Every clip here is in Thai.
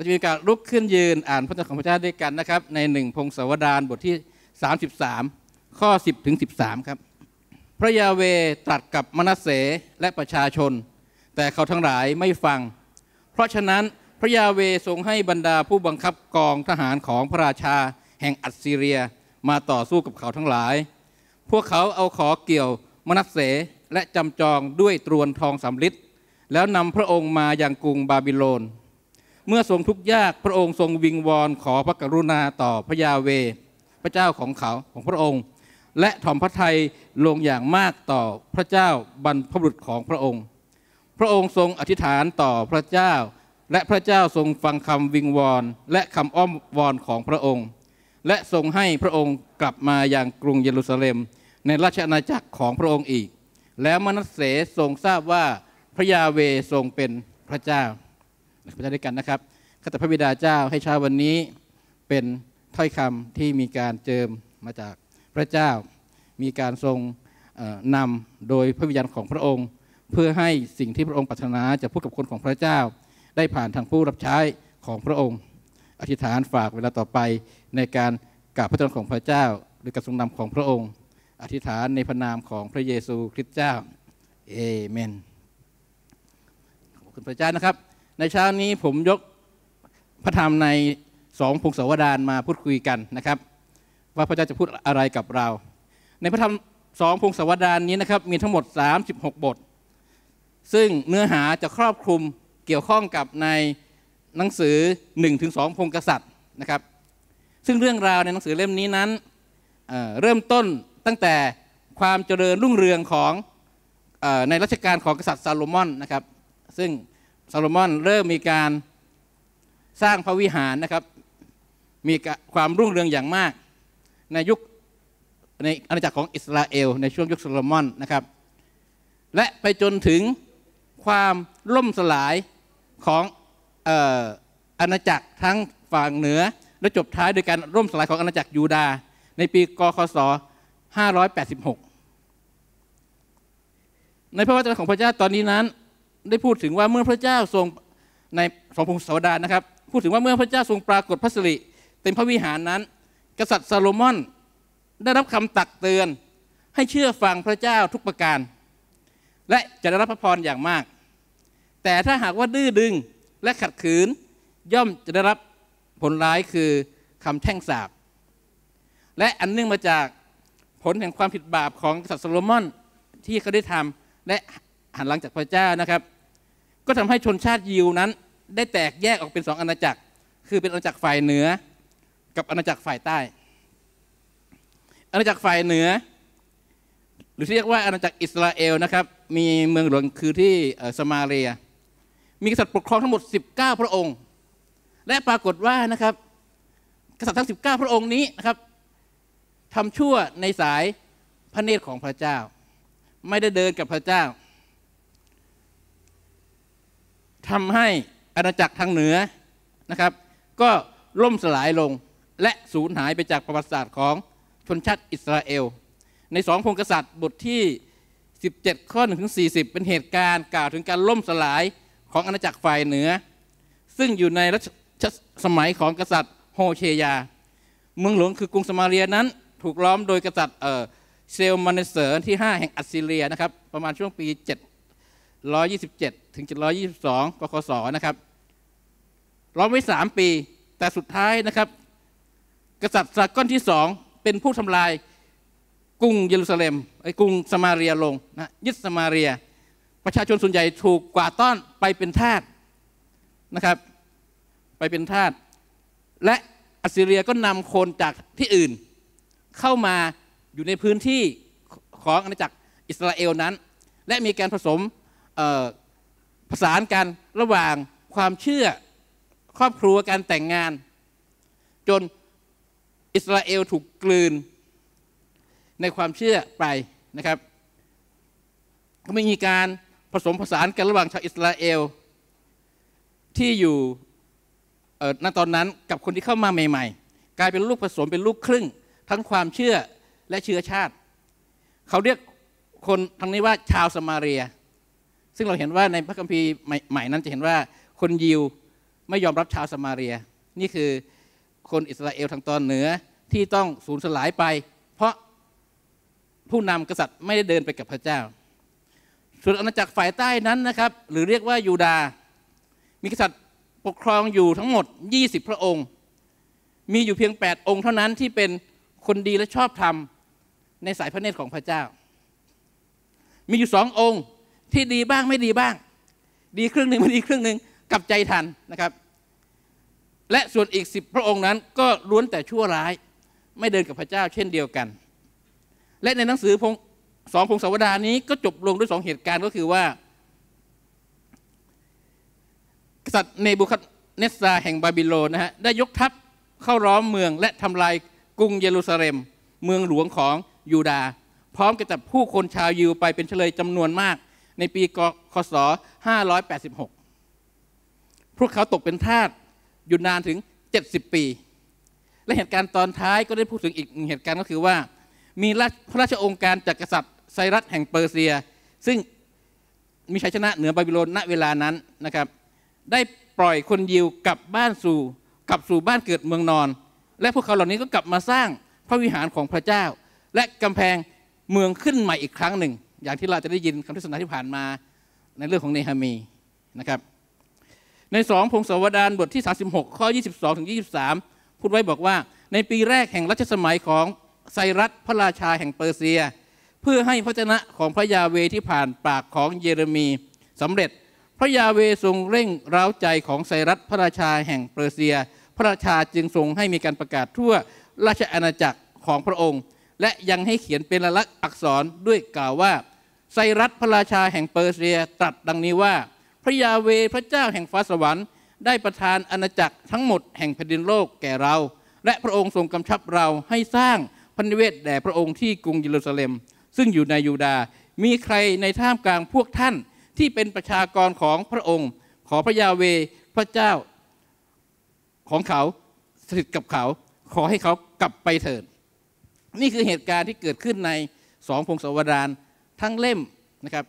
เราจะมีการลุกขึ้นยืนอ่านพระเจ้าของพระเจ้าด้วยกันนะครับ ในหนึ่งพงศาวดารบทที่ 33 ข้อ 10 ถึง 13 ครับ พระยาเวตรัสกับมนัสเสและประชาชน แต่เขาทั้งหลายไม่ฟัง เพราะฉะนั้นพระยาเวทรงให้บรรดาผู้บังคับกองทหารของพระราชาแห่งอัสซีเรียมาต่อสู้กับเขาทั้งหลาย พวกเขาเอาขอเกี่ยวมนัสเสและจำจองด้วยตรวนทองสำลิดแล้วนำพระองค์มาอยังกรุงบาบิโลน เมื่อทรงทุกข์ยากพระองค์ทรงวิงวอนขอพระกรุณาต่อพระยาเว พระเจ้าของเขาของพระองค์ และถ่อมพระทัยลงอย่างมากต่อพระเจ้าบรรพบุรุษของพระองค์ พระองค์ทรงอธิษฐานต่อพระเจ้า และพระเจ้าทรงฟังคำวิงวอนและคำอ้อมวอนของพระองค์ และทรงให้พระองค์กลับมาอย่างกรุงเยรูซาเล็ม ในราชอาณาจักรของพระองค์อีก แล้วมนัสเสทรงทราบว่าพระยาเวทรงเป็นพระเจ้า พระเจ้าด้วยกันนะครับข้าแต่พระบิดาเจ้าให้เช้าวันนี้เป็นถ้อยคำที่มีการเจิมมาจากพระเจ้า มีการทรงเอ่อนำโดยพระวิญญาณของพระองค์ เพื่อให้สิ่งที่พระองค์ปรารถนาจะพูดกับคนของพระเจ้า ได้ผ่านทางผู้รับใช้ของพระองค์ อธิษฐานฝากเวลาต่อไปในการกราบพระเจ้าของพระเจ้า หรือการทรงนำของพระองค์ อธิษฐานในพระนามของพระเยซูคริสต์เจ้าเอเมนขอบคุณพระเจ้านะครับ ในเช้านี้ผมยกพระธรรมในสองพงศาวดารมาพูดคุยกันนะครับ ว่าพระเจ้าจะพูดอะไรกับเรา ในพระธรรมสองพงศาวดารนี้นะครับมีทั้งหมด 36 บท ซึ่งเนื้อหาจะครอบคลุมเกี่ยวข้องกับในหนังสือ1ถึง2พงกษัตริย์นะครับ ซึ่งเรื่องราวในหนังสือเล่มนี้นั้นเเริ่มต้นตั้งแต่ความเจริญรุ่งเรืองของอในรัชกาลของกษัตริย์ซาโลมอนนะครับ ซึ่ง ซาโลมอนเริ่มมีการสร้างพระวิหารนะครับ มีความรุ่งเรืองอย่างมาก ในยุคในอาณาจักรของอิสราเอล ในช่วงยุคโซโลมอนนะครับ และไปจนถึงความล่มสลายของเอ่ออาณาจักรทั้งฝั่งเหนือ และจบท้ายโดยการล่มสลายของอาณาจักรยูดาห์ในปีกคศ 586 ในพระวจนะของพระเจ้าตอนนี้นั้น ได้พูดถึงว่าเมื่อพระเจ้าทรงในสองพงศาวดารนะครับ พูดถึงว่าเมื่อพระเจ้าทรงปรากฏพระสิริเต็มพระวิหารนั้น กษัตริย์ซาโลมอนได้รับคำตักเตือน ให้เชื่อฟังพระเจ้าทุกประการ และจะได้รับพระพรอย่างมาก แต่ถ้าหากว่าดื้อดึงและขัดขืน ย่อมจะได้รับผลร้ายคือคำแท่งสาปและอันเนื่องมาจากผลแห่งความผิดบาปของกษัตริย์โซโลมอนที่เขาได้ทำและ หันหลังจากพระเจ้านะครับ ก็ทำให้ชนชาติยิวนั้น ได้แตกแยกออกเป็นสองอาณาจักร คือเป็นอาณาจักรฝ่ายเหนือ กับอาณาจักรฝ่ายใต้ อาณาจักรฝ่ายเหนือ หรือที่เรียกว่าอาณาจักรอิสราเอลนะครับ มีเมืองหลวงคือที่สมาเรีย มีกษัตริย์ปกครองทั้งหมด 19 พระองค์ และปรากฏว่านะครับ กษัตริย์ทั้ง 19 พระองค์นี้นะครับทำชั่วในสายพระเนตรของพระเจ้า ไม่ได้เดินกับพระเจ้า ทำให้อาณาจักรทางเหนือนะครับ ก็ล่มสลายลงและสูญหายไปจากประวัติศาสตร์ของชนชาติอิสราเอล ในสองพงกษัตริย์บทที่ 17 ข้อ1ถึง40 เป็นเหตุการณ์กล่าวถึงการล่มสลายของอาณาจักรฝ่ายเหนือ ซึ่งอยู่ในรัชสมัยของกษัตริย์โฮเชยา เมืองหลวงคือกรุงสมาเรียนั้น ถูกล้อมโดยกษัตริย์เซลมานเซอร์ที่ 5 แห่งอัสซีเรียนะครับประมาณช่วงปี7 727 ถึง722 กคศนะครับล้อมไว้ 3 ปี แต่สุดท้ายนะครับ กษัตริย์ซากอนที่สองเป็นผู้ทำลายกรุงเยรูซาเล็มไอ้กรุงสมาเรียลงนะยึดสมาเรีย ประชาชนส่วนใหญ่ถูกกวาดต้อนไปเป็นทาสนะครับ ไปเป็นทาสและอัสซีเรียก็นำคนจากที่อื่น เข้ามาอยู่ในพื้นที่ของอาณาจักรอิสราเอลนั้น และมีการผสม ผสานกันระหว่างความเชื่อครอบครัวการแต่งงาน จนอิสราเอลถูกกลืน ในความเชื่อไปนะครับ ก็ไม่มีการผสมผสานกันระหว่างชาวอิสราเอล ที่อยู่ณตอนนั้นกับคนที่เข้ามาใหม่ๆ กลายเป็นลูกผสมเป็นลูกครึ่ง ทั้งความเชื่อและเชื้อชาติ เขาเรียกคนทางนี้ว่าชาวสมาเรีย ซึ่งเราเห็นว่าในพระคัมภีร์ใหม่นั้นจะเห็นว่าคนยิวไม่ยอมรับชาวสมาเรีย นี่คือคนอิสราเอลทางตอนเหนือที่ต้องสูญสลายไป เพราะผู้นำกษัตริย์ไม่ได้เดินไปกับพระเจ้า ส่วนอาณาจักรฝ่ายใต้นั้นนะครับ หรือเรียกว่ายูดาห์มีกษัตริย์ปกครองอยู่ทั้งหมด 20 พระองค์ มีอยู่เพียง 8 องค์เท่านั้นที่เป็นคนดีและชอบธรรมในสายพระเนตรของพระเจ้า มีอยู่สององค์ ที่ดีบ้างไม่ดีบ้าง ดีครึ่งหนึ่งไม่ดีครึ่งหนึ่งกลับใจทันนะครับ และส่วนอีกสิบพระองค์นั้น ก็ล้วนแต่ชั่วร้าย ไม่เดินกับพระเจ้าเช่นเดียวกัน และในหนังสือพงสองพงศาวดานี้ก็จบลงด้วยสองเหตุการณ์ก็คือว่า กษัตริย์เนบูคัดเนสซาแห่งบาบิโลนนะฮะได้ยกทัพเข้าล้อมเมืองและทำลายกรุงเยรูซาเล็ม เมืองหลวงของยูดาห์พร้อมกับผู้คนชาวยิวไปเป็นเฉลยจำนวนมาก ในปีคศ 586 พวกเขาตกเป็นทาสอยู่นานถึง 70 ปี และเหตุการณ์ตอนท้ายก็ได้พูดถึงอีกเหตุการณ์ก็คือว่า มีพระราชองค์การจากกษัตริย์ไซรัสแห่งเปอร์เซีย ซึ่งมีชัยชนะเหนือบาบิโลนณเวลานั้นนะครับ ได้ปล่อยคนยิวกลับบ้านสู่กลับสู่บ้านเกิดเมืองนอน และพวกเขาเหล่านี้ก็กลับมาสร้างพระวิหารของพระเจ้า และกำแพงเมืองขึ้นใหม่อีกครั้งหนึ่ง อย่างที่เราจะได้ยินคำเทศนาที่ผ่านมาในเรื่องของเนฮามีนะครับในสองพงศาวดารบทที่ 36 ข้อ 22ถึง23 พูดไว้บอกว่า ในปีแรกแห่งรัชสมัยของไซรัสพระราชาแห่งเปอร์เซีย เพื่อให้พระเจนะของพระยาเวที่ผ่านปากของเยเรมีสำเร็จ พระยาเวทรงเร่งร้าวใจของไซรัสพระราชาแห่งเปอร์เซีย พระราชาจึงทรงให้มีการประกาศทั่วราชอาณาจักรของพระองค์ และยังให้เขียนเป็นลายลักษณ์อักษรด้วยกล่าวว่า ไซรัสพระราชาแห่งเปอร์เซียตรัสดังนี้ว่า พระยาเวพระเจ้าแห่งฟ้าสวรรค์ ได้ประทานอาณาจักรทั้งหมดแห่งแผ่นดินโลกแก่เรา และพระองค์ทรงกำชับเราให้สร้างพันนิเวศแด่พระองค์ที่กรุงเยรูซาเล็ม ซึ่งอยู่ในยูดาห์มีใครในท่ามกลางพวกท่านที่เป็นประชากรของพระองค์ ขอพระยาเวพระเจ้าของเขาสถิตกับเขา ขอให้เขากลับไปเถิดนี่คือเหตุการณ์ที่เกิดขึ้นในสองพงศาวดาร ทั้งเล่มนะครับ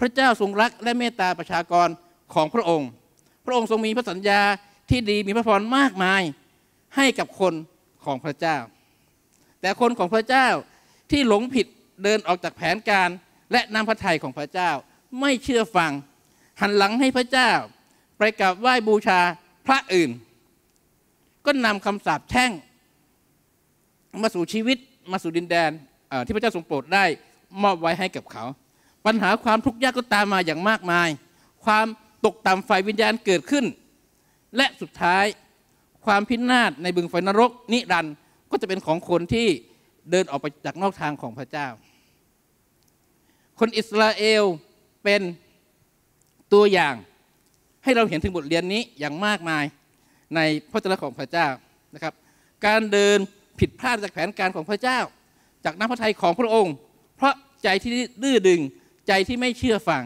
พระเจ้าทรงรักและเมตตาประชากรของพระองค์ พระองค์ทรงมีพระสัญญาที่ดีมีพระพรมากมายให้กับคนของพระเจ้า แต่คนของพระเจ้าที่หลงผิดเดินออกจากแผนการและนำพระทัยของพระเจ้าไม่เชื่อฟัง หันหลังให้พระเจ้า ไปกราบไหว้บูชาพระอื่น ก็นำคำสาปแช่ง มาสู่ชีวิตมาสู่ดินแดนที่พระเจ้าทรงโปรดได้ มอบไว้ให้กับเขา ปัญหาความทุกข์ยากก็ตามมาอย่างมากมาย ความตกต่ำฝ่ายวิญญาณเกิดขึ้น และสุดท้ายความพินาศในบึงไฟนรก นิรันดร์ก็จะเป็นของคนที่เดินออกไปจากนอกทางของพระเจ้า คนอิสราเอลเป็นตัวอย่างให้เราเห็นถึงบทเรียนนี้อย่างมากมายในพระเจ้าของพระเจ้านะครับ การเดินผิดพลาดจากแผนการของพระเจ้า จากน้ำพระทัยของพระองค์ เพราะใจที่ดื้อดึงใจที่ไม่เชื่อฟัง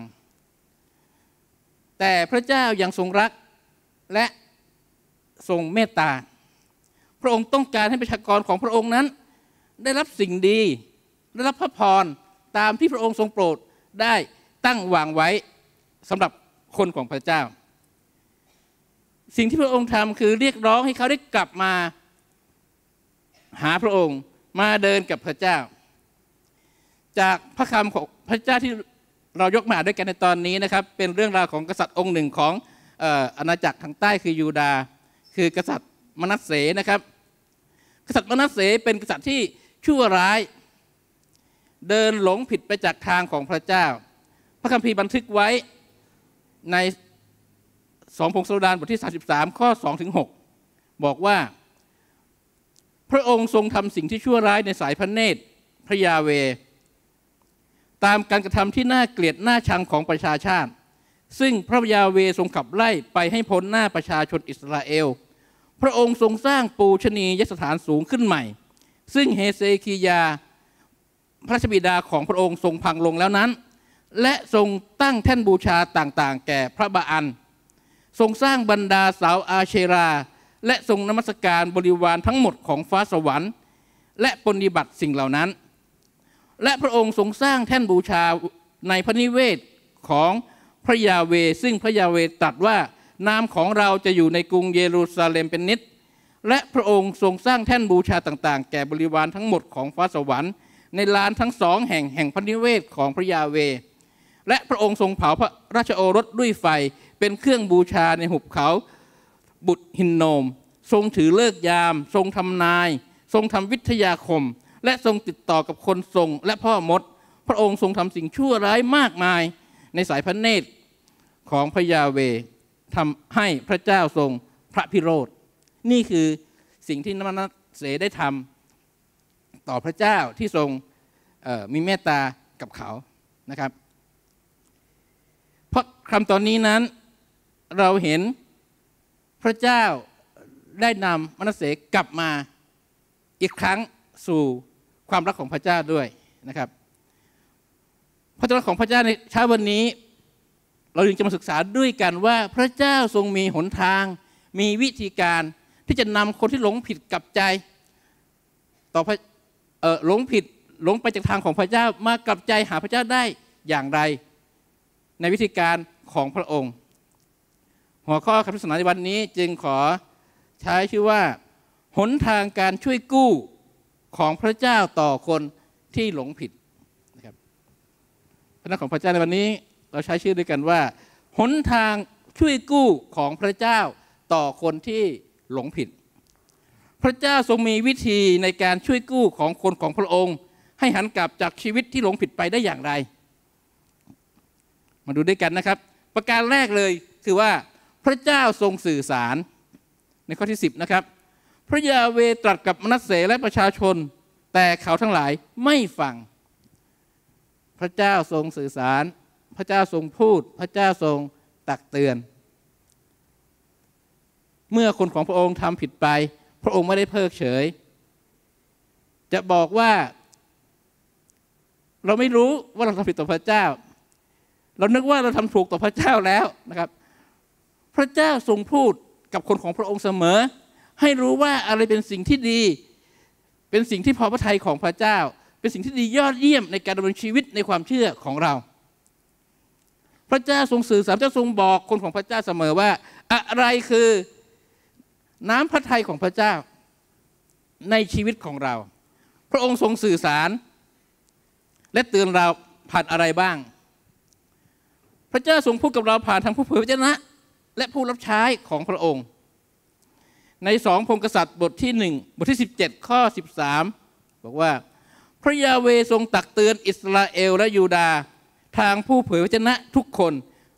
แต่พระเจ้ายังทรงรักและทรงเมตตา พระองค์ต้องการให้ประชากรของพระองค์นั้น ได้รับสิ่งดี ได้รับพระพรตามที่พระองค์ทรงโปรดได้ตั้งวางไว้สำหรับคนของพระเจ้า สิ่งที่พระองค์ทำคือเรียกร้องให้เขาได้กลับมา หาพระองค์มาเดินกับพระเจ้า จากพระคำของพระเจ้าที่เรายกมาด้วยกันในตอนนี้นะครับ เป็นเรื่องราวของกษัตริย์องค์หนึ่งของอาณาจักรทางใต้คือยูดาห์คือกษัตริย์มนัสเสนะครับ กษัตริย์มนัสเสเป็นกษัตริย์ที่ชั่วร้าย เดินหลงผิดไปจากทางของพระเจ้า พระคัมภีร์บันทึกไว้ในสองพงศาวดารบทที่ 33 ข้อ2ถึง6บอกว่า พระองค์ทรงทำสิ่งที่ชั่วร้ายในสายพระเนตรพระยาเว ตามการกระทำที่น่าเกลียดน่าชังของประชาชาติ ซึ่งพระยาเวทรงขับไล่ไปให้พ้นหน้าประชาชนอิสราเอล พระองค์ทรงสร้างปูชนียสถานสูงขึ้นใหม่ ซึ่งเฮเซคียา พระชบิดาของพระองค์ทรงพังลงแล้วนั้น และทรงตั้งแท่นบูชาต่างๆ แก่พระบาอัน ทรงสร้างบรรดาสาวอาเชรา และทรงนมัสการบริวารทั้งหมดของฟ้าสวรรค์ และปฏิบัติสิ่งเหล่านั้น และพระองค์ทรงสร้างแท่นบูชาในพระนิเวศของพระยาเว ซึ่งพระยาเวตรัสว่านามของเราจะอยู่ในกรุงเยรูซาเล็มเป็นนิด และพระองค์ทรงสร้างแท่นบูชาต่างๆ แก่บริวารทั้งหมดของฟ้าสวรรค์ ในลานทั้งสองแห่งแห่งพระนิเวศของพระยาเว และพระองค์ทรงเผาพระราชโอรสด้วยไฟเป็นเครื่องบูชาในหุบเขาบุตรหินโนม ทรงถือเลิกยาม ทรงทำนาย ทรงทำวิทยาคม และทรงติดต่อกับคนทรงและพ่อมด พระองค์ทรงทำสิ่งชั่วร้ายมากมายในสายพระเนตรของพระยาเวทำให้พระเจ้าทรงพระพิโรธ นี่คือสิ่งที่นมัสเสได้ทำต่อพระเจ้าที่ทรงมีเมตตากับเขานะครับ เพราะคำตอนนี้นั้นเราเห็นพระเจ้าได้นำมนัสเสกลับมาอีกครั้งสู่ ความรักของพระเจ้าด้วยนะครับพระเจ้าของพระเจ้าในเช้าวันนี้ เราจึงจะมาศึกษาด้วยกันว่าพระเจ้าทรงมีหนทาง มีวิธีการที่จะนำคนที่หลงผิดกลับใจ ต่อพระหลงผิดหลงไปจากทางของพระเจ้ามากลับใจหาพระเจ้าได้อย่างไร ในวิธีการของพระองค์ หัวข้อคำพิสนาในวันนี้จึงขอใช้ชื่อว่า หนทางการช่วยกู้ ของพระเจ้าต่อคนที่หลงผิดนะครับพระนักของพระเจ้าในวันนี้เราใช้ชื่อด้วยกันว่า หนทางช่วยกู้ของพระเจ้าต่อคนที่หลงผิด พระเจ้าทรงมีวิธีในการช่วยกู้ของคนของพระองค์ ให้หันกลับจากชีวิตที่หลงผิดไปได้อย่างไร มาดูด้วยกันนะครับ ประการแรกเลยคือว่าพระเจ้าทรงสื่อสารในข้อที่ 10 นะครับ พระยาเวตรัสกับมนัสเสและประชาชน แต่เขาทั้งหลายไม่ฟัง พระเจ้าทรงสื่อสาร พระเจ้าทรงพูด พระเจ้าทรงตักเตือน เมื่อคนของพระองค์ทำผิดไป พระองค์ไม่ได้เพิกเฉย จะบอกว่า เราไม่รู้ว่าเราทำผิดต่อพระเจ้า เรานึกว่าเราทำถูกต่อพระเจ้าแล้วนะครับ พระเจ้าทรงพูดกับคนของพระองค์เสมอ ให้รู้ว่าอะไรเป็นสิ่งที่ดี เป็นสิ่งที่พอพระทัยของพระเจ้า เป็นสิ่งที่ดียอดเยี่ยมในการดำเนินชีวิตในความเชื่อของเรา พระเจ้าทรงสื่อสารเจ้าทรงบอกคนของพระเจ้าเสมอว่า อะไรคือน้ำพระทัยของพระเจ้าในชีวิตของเรา พระองค์ทรงสื่อสาร และเตือนเราผ่านอะไรบ้าง พระเจ้าทรงพูดกับเราผ่านทางผู้เผยพระเจ้าและผู้รับใช้ของพระองค์ ในสองพงกษัตริย์บทที่หนึ่งบทที่ 17 ข้อ 13 บอกว่า พระยาเวทรงตักเตือนอิสราเอลและยูดา ทางผู้เผยพระชนะทุกคน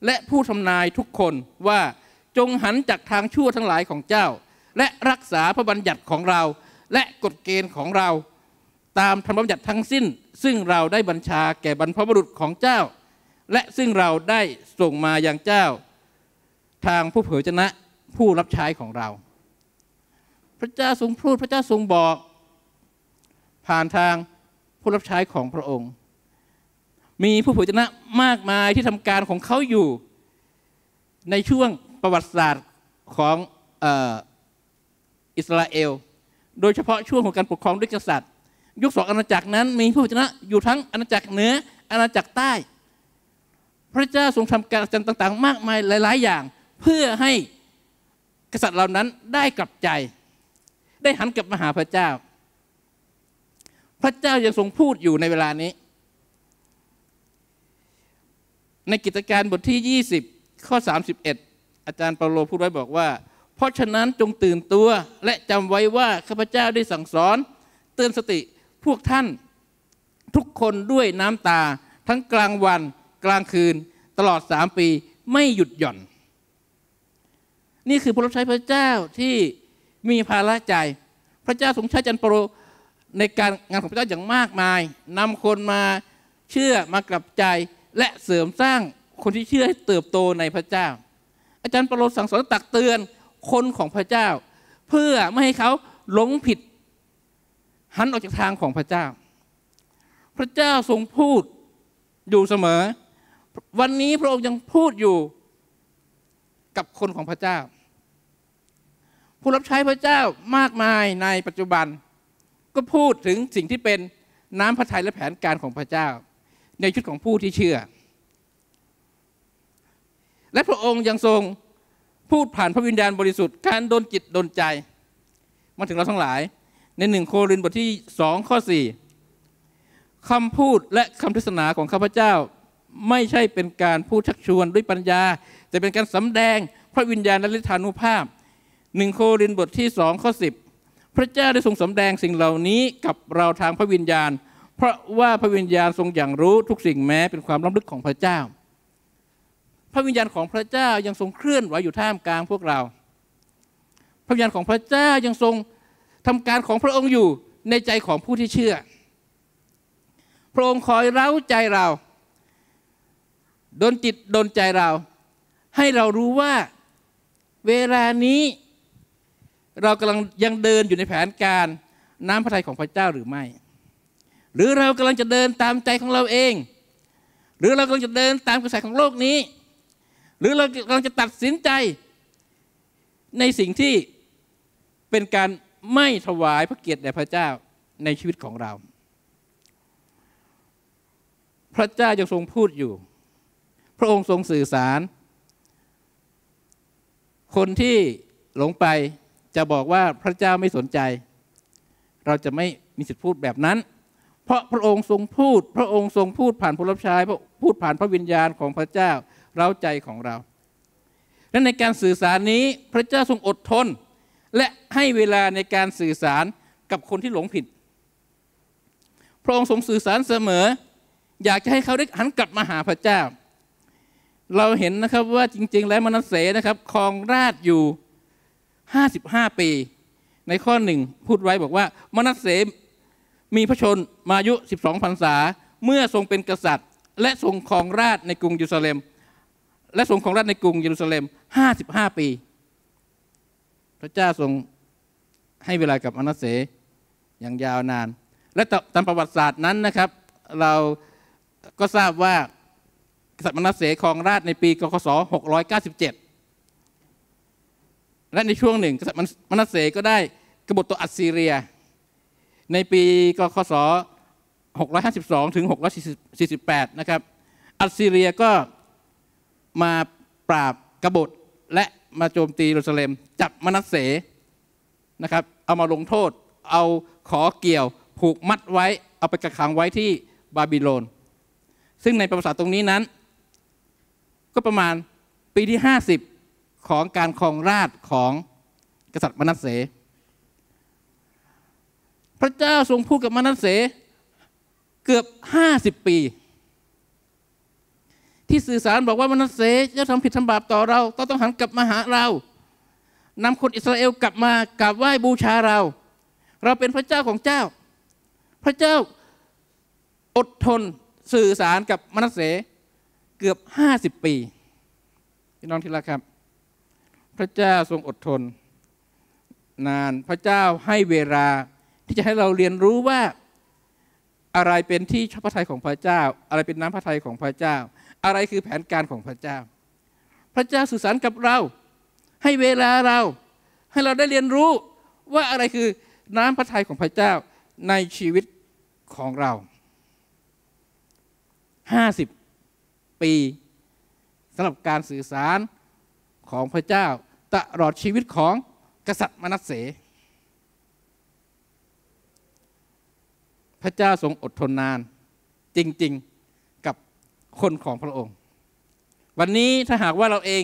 และผู้ทำนายทุกคนว่าจงหันจากทางชั่วทั้งหลายของเจ้า และรักษาพระบัญญัติของเรา และกฎเกณฑ์ของเรา ตามธรรมบัญญัติทั้งสิ้น ซึ่งเราได้บัญชาแก่บรรพบุรุษของเจ้า และซึ่งเราได้ส่งมาอย่างเจ้า ทางผู้เผยชนะผู้รับใช้ของเรา พระเจ้าทรงพูดพระเจ้าทรงบอก ผ่านทางผู้รับใช้ของพระองค์ มีผู้เผยชนะมากมายที่ทำการของเขาอยู่ ในช่วงประวัติศาสตร์ของอิสราเอล โดยเฉพาะช่วงของการปกครองด้วยกษัตริย์ ยุคสองอาณาจักรนั้น มีผู้เผยชนะอยู่ทั้งอาณาจักรเหนืออาณาจักรใต้ พระเจ้าทรงทำการต่าง ๆ มากมายหลาย ๆ อย่าง เพื่อให้กษัตริย์เหล่านั้นได้กลับใจ ได้หันกลับมาหาพระเจ้า พระเจ้ายังทรงพูดอยู่ในเวลานี้ ในกิจการบทที่ 20 ข้อ 31 อาจารย์เปาโลพูดไว้บอกว่า เพราะฉะนั้นจงตื่นตัวและจำไว้ว่าข้าพเจ้าได้สั่งสอน เตือนสติพวกท่านทุกคนด้วยน้ำตา ทั้งกลางวันกลางคืน ตลอดสามปีไม่หยุดหย่อน นี่คือพระรับใช้พระเจ้าที่ มีภาระใจ พระเจ้าทรงใช้จันโปรในการงานของพระเจ้าอย่างมากมายนำคนมาเชื่อมากลับใจและเสริมสร้างคนที่เชื่อให้เติบโตในพระเจ้า อาจารย์เปโลสั่งสอนตักเตือนคนของพระเจ้า เพื่อไม่ให้เขาหลงผิด หันออกจากทางของพระเจ้า พระเจ้าทรงพูดอยู่เสมอ วันนี้พระองค์ยังพูดอยู่กับคนของพระเจ้า ผู้รับใช้พระเจ้ามากมายในปัจจุบัน ก็พูดถึงสิ่งที่เป็นน้ำพระทัยและแผนการของพระเจ้า ในชุดของผู้ที่เชื่อ และพระองค์ยังทรงพูดผ่านพระวิญญาณบริสุทธิ์การดนจิตดนใจ มาถึงเราทั้งหลาย ในหนึ่งโครินธ์บทที่สองข้อสี่คำพูดและคำเทศนาของข้าพเจ้าไม่ใช่เป็นการพูดชักชวนด้วยปัญญา แต่เป็นการสำแดงพระวิญญาณและฤทธานุภาพ หนึ่งโครินบทที่สองข้อสิบพระเจ้าได้ทรงสำแดงสิ่งเหล่านี้กับเราทางพระวิญญาณ เพราะว่าพระวิญญาณทรงอย่างรู้ทุกสิ่งแม้เป็นความล้ำลึกของพระเจ้า พระวิญญาณของพระเจ้ายังทรงเคลื่อนไหวอยู่ท่ามกลางพวกเรา พระวิญญาณของพระเจ้ายังทรงทำการของพระองค์อยู่ในใจของผู้ที่เชื่อ พระองค์คอยเร้าใจเราดนจิตดนใจเรา ให้เรารู้ว่า เวลานี้ เรากำลังยังเดินอยู่ในแผนการน้ำพระทัยของพระเจ้าหรือไม่ หรือเรากำลังจะเดินตามใจของเราเอง หรือเรากำลังจะเดินตามกระแสของโลกนี้ หรือเรากำลังจะตัดสินใจ ในสิ่งที่เป็นการไม่ถวายพระเกียรติแด่พระเจ้าในชีวิตของเรา พระเจ้ายังทรงพูดอยู่ พระองค์ทรงสื่อสาร คนที่หลงไป จะบอกว่าพระเจ้าไม่สนใจ เราจะไม่มีสิทธิพูดแบบนั้น เพราะพระองค์ทรงพูด พระองค์ทรงพูดผ่านผู้รับใช้พูดผ่านพระวิญญาณของพระเจ้าเราใจของเราและในการสื่อสารนี้พระเจ้าทรงอดทน และให้เวลาในการสื่อสารกับคนที่หลงผิด พระองค์ทรงสื่อสารเสมอ อยากจะให้เขาได้หันกลับมาหาพระเจ้า เราเห็นนะครับว่าจริง ๆ แล้วมนัสเสนะครับคลองราชอยู่ 55 ปี ในข้อหนึ่งพูดไว้บอกว่า มนัสเสมีพระชนมายุ 12พรรษา เมื่อทรงเป็นกษัตริย์ และทรงครองราชในกรุงเยรูซาเล็ม และทรงครองราชในกรุงเยรูซาเล็ม 55 ปี พระเจ้าทรงให้เวลากับมนัสเสอย่างยาวนาน และตามประวัติศาสตร์นั้นนะครับ เราก็ทราบว่ากษัตริย์มนัสเสครองราชในปีกศ697 และในช่วงหนึ่งกษัตริย์มนัสเสก็ได้กบฏตัวอัสซีเรีย ในปีกคศ 652 ถึง 648 นะครับ อัสซีเรียก็มาปราบกบฏและมาโจมตีเยรูซาเล็ม จับมนัสเสนะครับ เอามาลงโทษ เอาขอเกี่ยว ผูกมัดไว้ เอาไปกักขังไว้ที่บาบิโลน ซึ่งในประวัติศาสตร์ตรงนี้นั้น ก็ประมาณปีที่ 50 ของการครองราชของกษัตริย์มนัสเส พระเจ้าทรงพูดกับมนัสเสเกือบห้าสิบปี ที่สื่อสารบอกว่ามนัสเสจะทำผิดทำบาปต่อเราต้องต้องหันกลับมาหาเรานำคนอิสราเอลกลับมากราบไหว้บูชาเรา เราเป็นพระเจ้าของเจ้า พระเจ้าอดทนสื่อสารกับมนัสเสเกือบห้าสิบปีพี่น้องที่รักครับ พระเจ้าทรงอดทน นานพระเจ้าให้เวลาที่จะให้เราเรียนรู้ว่าอะไรเป็นที่ชอบพระทัยของพระเจ้า อะไรเป็นน้ำพระทัยของพระเจ้า อะไรคือแผนการของพระเจ้า พระเจ้าสื่อสารกับเรา ให้เวลาเรา ให้เราได้เรียนรู้ว่าอะไรคือน้ำพระทัยของพระเจ้าในชีวิตของเราห้าสิบปีสำหรับการสื่อสารของพระเจ้า ตลอดชีวิตของกษัตริย์มนัสเส พระเจ้าทรงอดทนนานจริง ๆกับคนของพระองค์ วันนี้ถ้าหากว่าเราเอง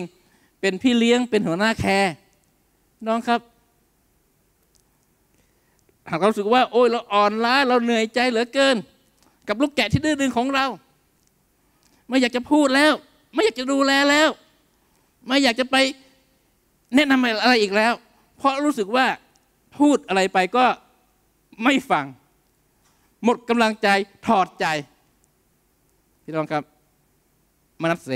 เป็นพี่เลี้ยงเป็นหัวหน้าแคร์น้องครับ หากเราสึกว่า โอ้ยเราอ่อนล้าเราเหนื่อยใจเหลือเกิน กับลูกแกะที่ดื้อดึงของเรา ไม่อยากจะพูดแล้ว ไม่อยากจะดูแลแล้ว ไม่อยากจะไป แนะนำอะไรอีกแล้ว เพราะรู้สึกว่าพูดอะไรไปก็ไม่ฟัง หมดกำลังใจถอดใจ พี่น้องครับ มนัสเส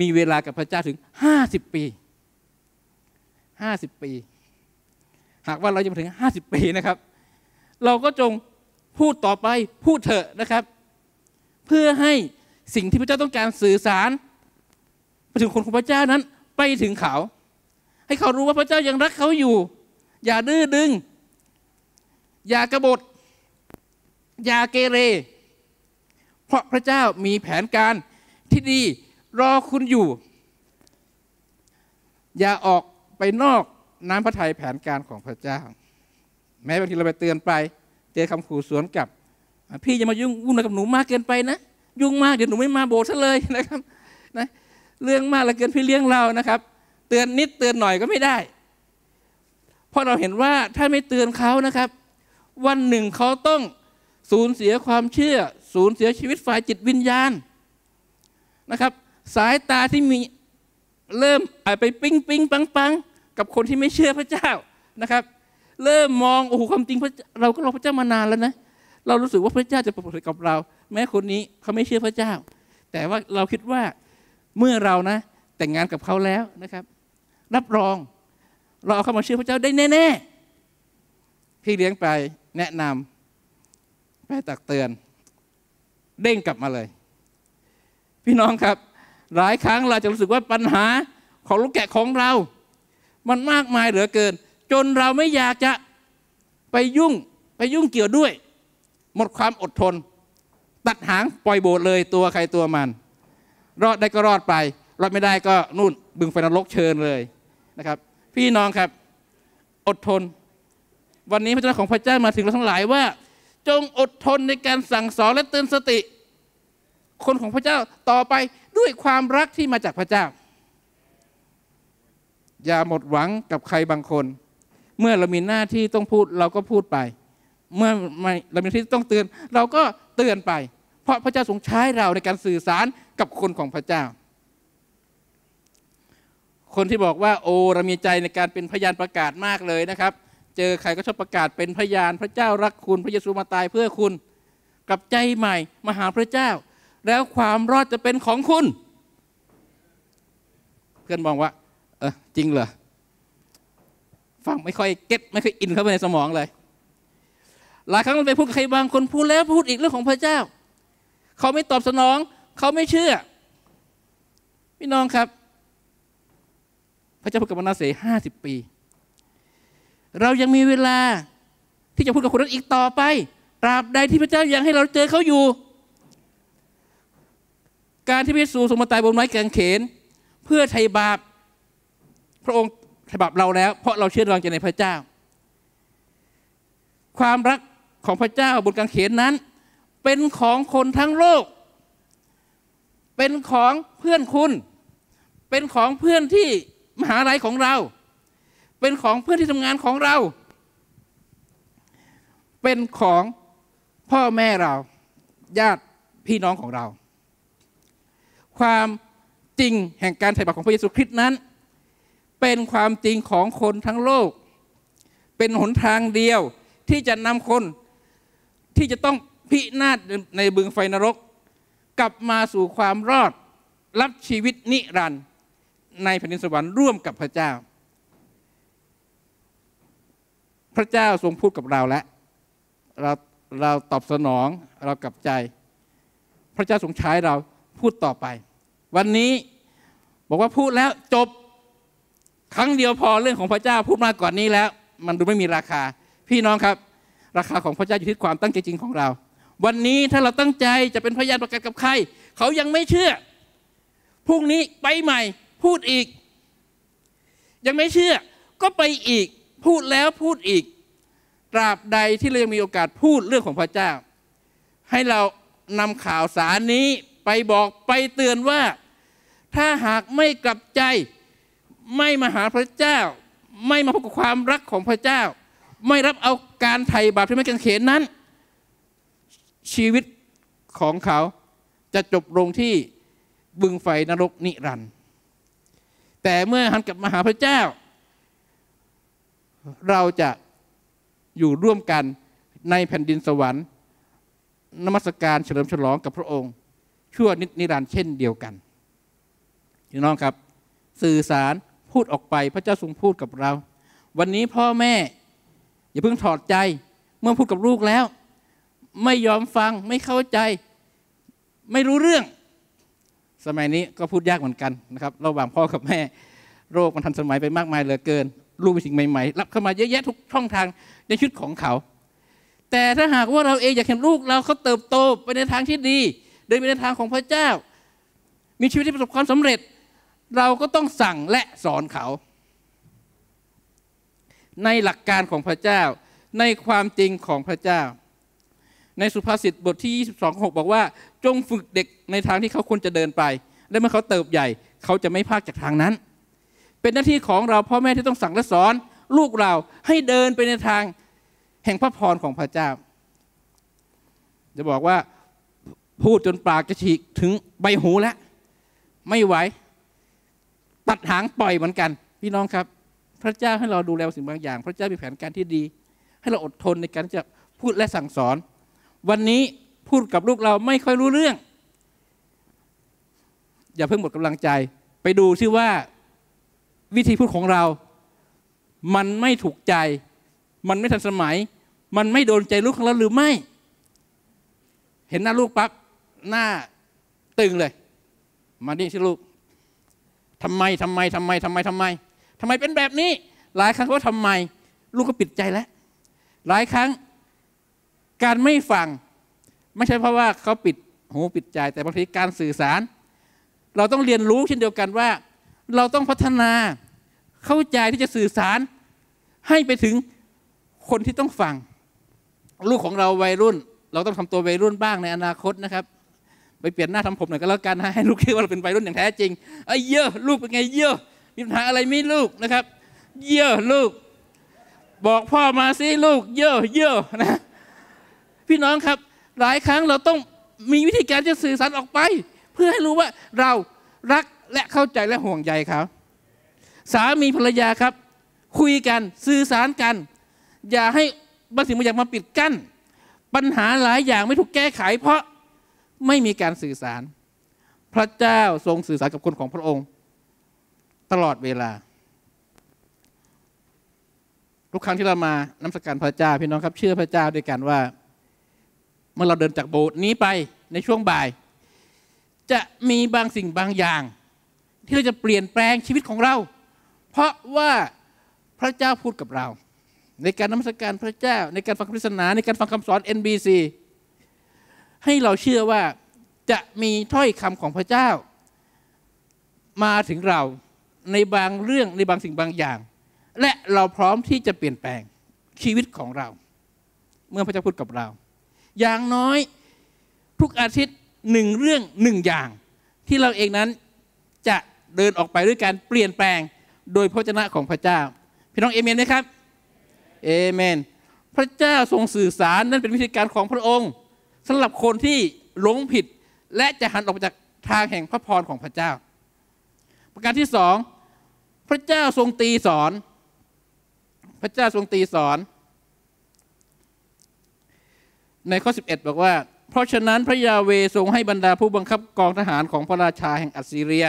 มีเวลากับพระเจ้าถึงห้าสิบปีห้าสิบปี หากว่าเราจะมาถึงห้าสิบปีนะครับ เราก็จงพูดต่อไปพูดเถอะนะครับ เพื่อให้สิ่งที่พระเจ้าต้องการสื่อสารไปถึงคนของพระเจ้านั้น ไปถึงเขา ให้เขารู้ว่าพระเจ้ายังรักเขาอยู่ อย่าดื้อดึง อย่ากระบฏอย่าเกเร เพราะพระเจ้ามีแผนการที่ดีรอคุณอยู่ อย่าออกไปนอกน้ำพระทัยแผนการของพระเจ้า แม้บางทีเราไปเตือนไปเจอคำขู่สวนกลับ พี่อย่ามายุ่งวุ่นกับหนูมากเกินไปนะ ยุ่งมากเดี๋ยวหนูไม่มาโบสถ์ซะเลยนะครับนะ เรื่องมากเหลือเกินพี่เลี้ยงเรานะครับ เตือนนิดเตือนหน่อยก็ไม่ได้ เพราะเราเห็นว่าถ้าไม่เตือนเขานะครับ วันหนึ่งเขาต้องสูญเสียความเชื่อ สูญเสียชีวิตฝ่ายจิตวิญญาณนะครับ สายตาที่มีเริ่มไปปิ้งปิ้งปังปังกับคนที่ไม่เชื่อพระเจ้านะครับ เริ่มมองโอ้โหความจริงเราก็รอพระเจ้ามานานแล้วนะเรารู้สึกว่าพระเจ้าจะประสบกับเรา แม้คนนี้เขาไม่เชื่อพระเจ้า แต่ว่าเราคิดว่า เมื่อเรานะ แต่งงานกับเขาแล้วนะครับ รับรองเราเอาเข้ามาเชื่อพระเจ้าได้แน่ๆพี่เลี้ยงไปแนะนำไปตักเตือน เด้งกลับมาเลย พี่น้องครับ หลายครั้งเราจะรู้สึกว่าปัญหาของลูกแกะของเรา มันมากมายเหลือเกิน จนเราไม่อยากจะไปยุ่งไปยุ่งเกี่ยวด้วย หมดความอดทน ตัดหางปล่อยโบสเลยตัวใครตัวมัน รอดได้ก็รอดไป รอดไม่ได้ก็นู่นบึงไฟนรกเชิญเลยนะครับ พี่น้องครับอดทน วันนี้พระเจ้าของพระเจ้ามาถึงเราทั้งหลายว่า จงอดทนในการสั่งสอนและเตือนสติ คนของพระเจ้าต่อไปด้วยความรักที่มาจากพระเจ้า อย่าหมดหวังกับใครบางคน เมื่อเรามีหน้าที่ต้องพูดเราก็พูดไป เมื่อเรามีหน้าที่ต้องเตือน เราก็เตือนไป เพราะพระเจ้าทรงใช้เราในการสื่อสาร กับคนของพระเจ้า คนที่บอกว่าโอ้เรามีใจในการเป็นพยานประกาศมากเลยนะครับ เจอใครก็ชอบประกาศเป็นพยานพระเจ้ารักคุณพระเยซูมาตายเพื่อคุณกับใจใหม่มาหาพระเจ้า แล้วความรอดจะเป็นของคุณ เพื่อนมองว่าเออจริงเหรอฟังไม่ค่อยเก็ตไม่ค่อยอินเข้าไปในสมองเลย หลายครั้งเราไปพูดกับใครบางคนพูดแล้วพูดอีกเรื่องของพระเจ้า เขาไม่ตอบสนอง เขาไม่เชื่อ พี่น้องครับ พระเจ้าพูดกับมนาเสห้าสิบปี เรายังมีเวลาที่จะพูดกับคนนั้นอีกต่อไป ตราบใดที่พระเจ้ายังให้เราเจอเขาอยู่ การที่พระเยซูทรงมาตายบนไม้กางเขน เพื่อไถ่บาป พระองค์ไถ่บาปเราแล้ว เพราะเราเชื่อรองใจในพระเจ้า ความรักของพระเจ้าบนกางเขนนั้น เป็นของคนทั้งโลก เป็นของเพื่อนคุณ เป็นของเพื่อนที่มหาลัยของเรา เป็นของเพื่อนที่ทำงานของเรา เป็นของพ่อแม่เรา ญาติพี่น้องของเรา ความจริงแห่งการไถ่บาปของพระเยซูคริสต์นั้น เป็นความจริงของคนทั้งโลก เป็นหนทางเดียวที่จะนำคนที่จะต้องพินาศในบึงไฟนรก กลับมาสู่ความรอดรับชีวิตนิรันดร์ในแผ่นดินสวรรค์ร่วมกับพระเจ้า พระเจ้าทรงพูดกับเราแล้วเราเราตอบสนองเรากลับใจ พระเจ้าทรงใช้เราพูดต่อไป วันนี้บอกว่าพูดแล้วจบครั้งเดียวพอเรื่องของพระเจ้าพูดมากกว่านี้แล้ว มันดูไม่มีราคา พี่น้องครับ ราคาของพระเจ้าอยู่ที่ความตั้งใจจริงของเรา วันนี้ถ้าเราตั้งใจจะเป็นพยานประกาศกับใคร เขายังไม่เชื่อ พรุ่งนี้ไปใหม่ พูดอีก ยังไม่เชื่อ ก็ไปอีก พูดแล้วพูดอีก ตราบใดที่เรายังมีโอกาสพูดเรื่องของพระเจ้า ให้เรานำข่าวสารนี้ไปบอกไปเตือนว่า ถ้าหากไม่กลับใจ ไม่มาหาพระเจ้า ไม่มาพบกับความรักของพระเจ้า ไม่รับเอาการไถ่บาปที่ไม่กันเขนนั้น ชีวิตของเขาจะจบลงที่บึงไฟนรกนิรันดร์แต่เมื่อหันกลับมาหาพระเจ้า เราจะอยู่ร่วมกันในแผ่นดินสวรรค์นมัสการเฉลิมฉลองกับพระองค์ ชั่วนินิรันดร์เช่นเดียวกันพี่น้องครับ สื่อสารพูดออกไปพระเจ้าทรงพูดกับเรา วันนี้พ่อแม่ อย่าเพิ่งถอดใจเมื่อพูดกับลูกแล้ว ไม่ยอมฟัง ไม่เข้าใจ ไม่รู้เรื่อง สมัยนี้ก็พูดยากเหมือนกันนะครับ ระหว่างพ่อกับแม่ โรคมันทันสมัยไปมากมายเหลือเกินลูกเป็นสิ่งใหม่ๆ รับเข้ามาเยอะแยะทุกช่องทางในชีวิตของเขา แต่ถ้าหากว่าเราเองอยากเห็นลูกเราเขาเติบโตไปในทางที่ดี เดินไปในทางของพระเจ้า มีชีวิตที่ประสบความสำเร็จ เราก็ต้องสั่งและสอนเขา ในหลักการของพระเจ้าในความจริงของพระเจ้า ในสุภาษิตบทที่ 22 6 บอกว่า จงฝึกเด็กในทางที่เขาควรจะเดินไป และเมื่อเขาเติบใหญ่ เขาจะไม่พลาดจากทางนั้น เป็นหน้าที่ของเราพ่อแม่ที่ต้องสั่งและสอน ลูกเราให้เดินไปในทางแห่งพระพรของพระเจ้า จะบอกว่าพูดจนปากจะฉีกถึงใบหูแล้ว ไม่ไหวตัดหางปล่อยเหมือนกัน พี่น้องครับ พระเจ้าให้เราดูแลสิ่งบางอย่าง พระเจ้ามีแผนการที่ดี ให้เราอดทนในการจะพูดและสั่งสอน วันนี้พูดกับลูกเราไม่ค่อยรู้เรื่อง อย่าเพิ่งหมดกำลังใจ ไปดูซิว่าวิธีพูดของเรา มันไม่ถูกใจ มันไม่ทันสมัย มันไม่โดนใจลูกของเราหรือไม่ เห็นหน้าลูกปั๊บหน้าตึงเลย มาดิสิลูกทำไมทำไมทำไมทำไมทำไมทำไมเป็นแบบนี้ หลายครั้งว่าทำไม ลูกก็ปิดใจแล้ว หลายครั้ง การไม่ฟัง ไม่ใช่เพราะว่าเขาปิดหูปิดใจ แต่บางทีการสื่อสาร เราต้องเรียนรู้เช่นเดียวกันว่า เราต้องพัฒนาเข้าใจที่จะสื่อสาร ให้ไปถึงคนที่ต้องฟัง ลูกของเราวัยรุ่น เราต้องทำตัววัยรุ่นบ้างในอนาคตนะครับ ไปเปลี่ยนหน้าทำผมหน่อยก็แล้วกันให้ลูกคิดว่าเราเป็นวัยรุ่นอย่างแท้จริงไอ้เยอะลูกเป็นไงเยอะมีปัญหาอะไรไม่ลูกนะครับ เยอะลูก บอกพ่อมาสิลูก เยอะเยอะนะ พี่น้องครับ หลายครั้งเราต้องมีวิธีการจะสื่อสารออกไป เพื่อให้รู้ว่าเรารักและเข้าใจและห่วงใยเขาสามีภรรยาครับ คุยกันสื่อสารกัน อย่าให้บางสิ่งบางอย่างมาปิดกั้น ปัญหาหลายอย่างไม่ถูกแก้ไข เพราะไม่มีการสื่อสาร พระเจ้าทรงสื่อสารกับคนของพระองค์ ตลอดเวลา ทุกครั้งที่เรามานมัสการพระเจ้าพี่น้องครับ เชื่อพระเจ้าด้วยกันว่า มื่อเราเดินจากโบสถ์นี้ไปในช่วงบ่าย จะมีบางสิ่งบางอย่าง ที่เราจะเปลี่ยนแปลงชีวิตของเรา เพราะว่าพระเจ้าพูดกับเรา ในการนมัสการพระเจ้า ในการฟังคำพิศนาในการฟังคำสอน NBC ให้เราเชื่อว่าจะมีถ้อยคำของพระเจ้า มาถึงเราในบางเรื่องในบางสิ่งบางอย่าง และเราพร้อมที่จะเปลี่ยนแปลงชีวิตของเรา เมื่อพระเจ้าพูดกับเรา อย่างน้อย ทุกอาทิตย์หนึ่งเรื่องหนึ่งอย่าง ที่เราเองนั้นจะเดินออกไปด้วยการเปลี่ยนแปลงโดยพระเจ้าของพระเจ้า พี่น้องเอเมนไหมครับเอเมน พระเจ้าทรงสื่อสารนั่นเป็นวิธีการของพระองค์สำหรับคนที่หลงผิด และจะหันออกจากทางแห่งพระพรของพระเจ้า ประการที่สองพระเจ้าทรงตีสอน พระเจ้าทรงตีสอน ในข้อ 11 บอกว่า เพราะฉะนั้นพระยาเวทรงให้บรรดาผู้บังคับกองทหารของพระราชาแห่งอัสซีเรีย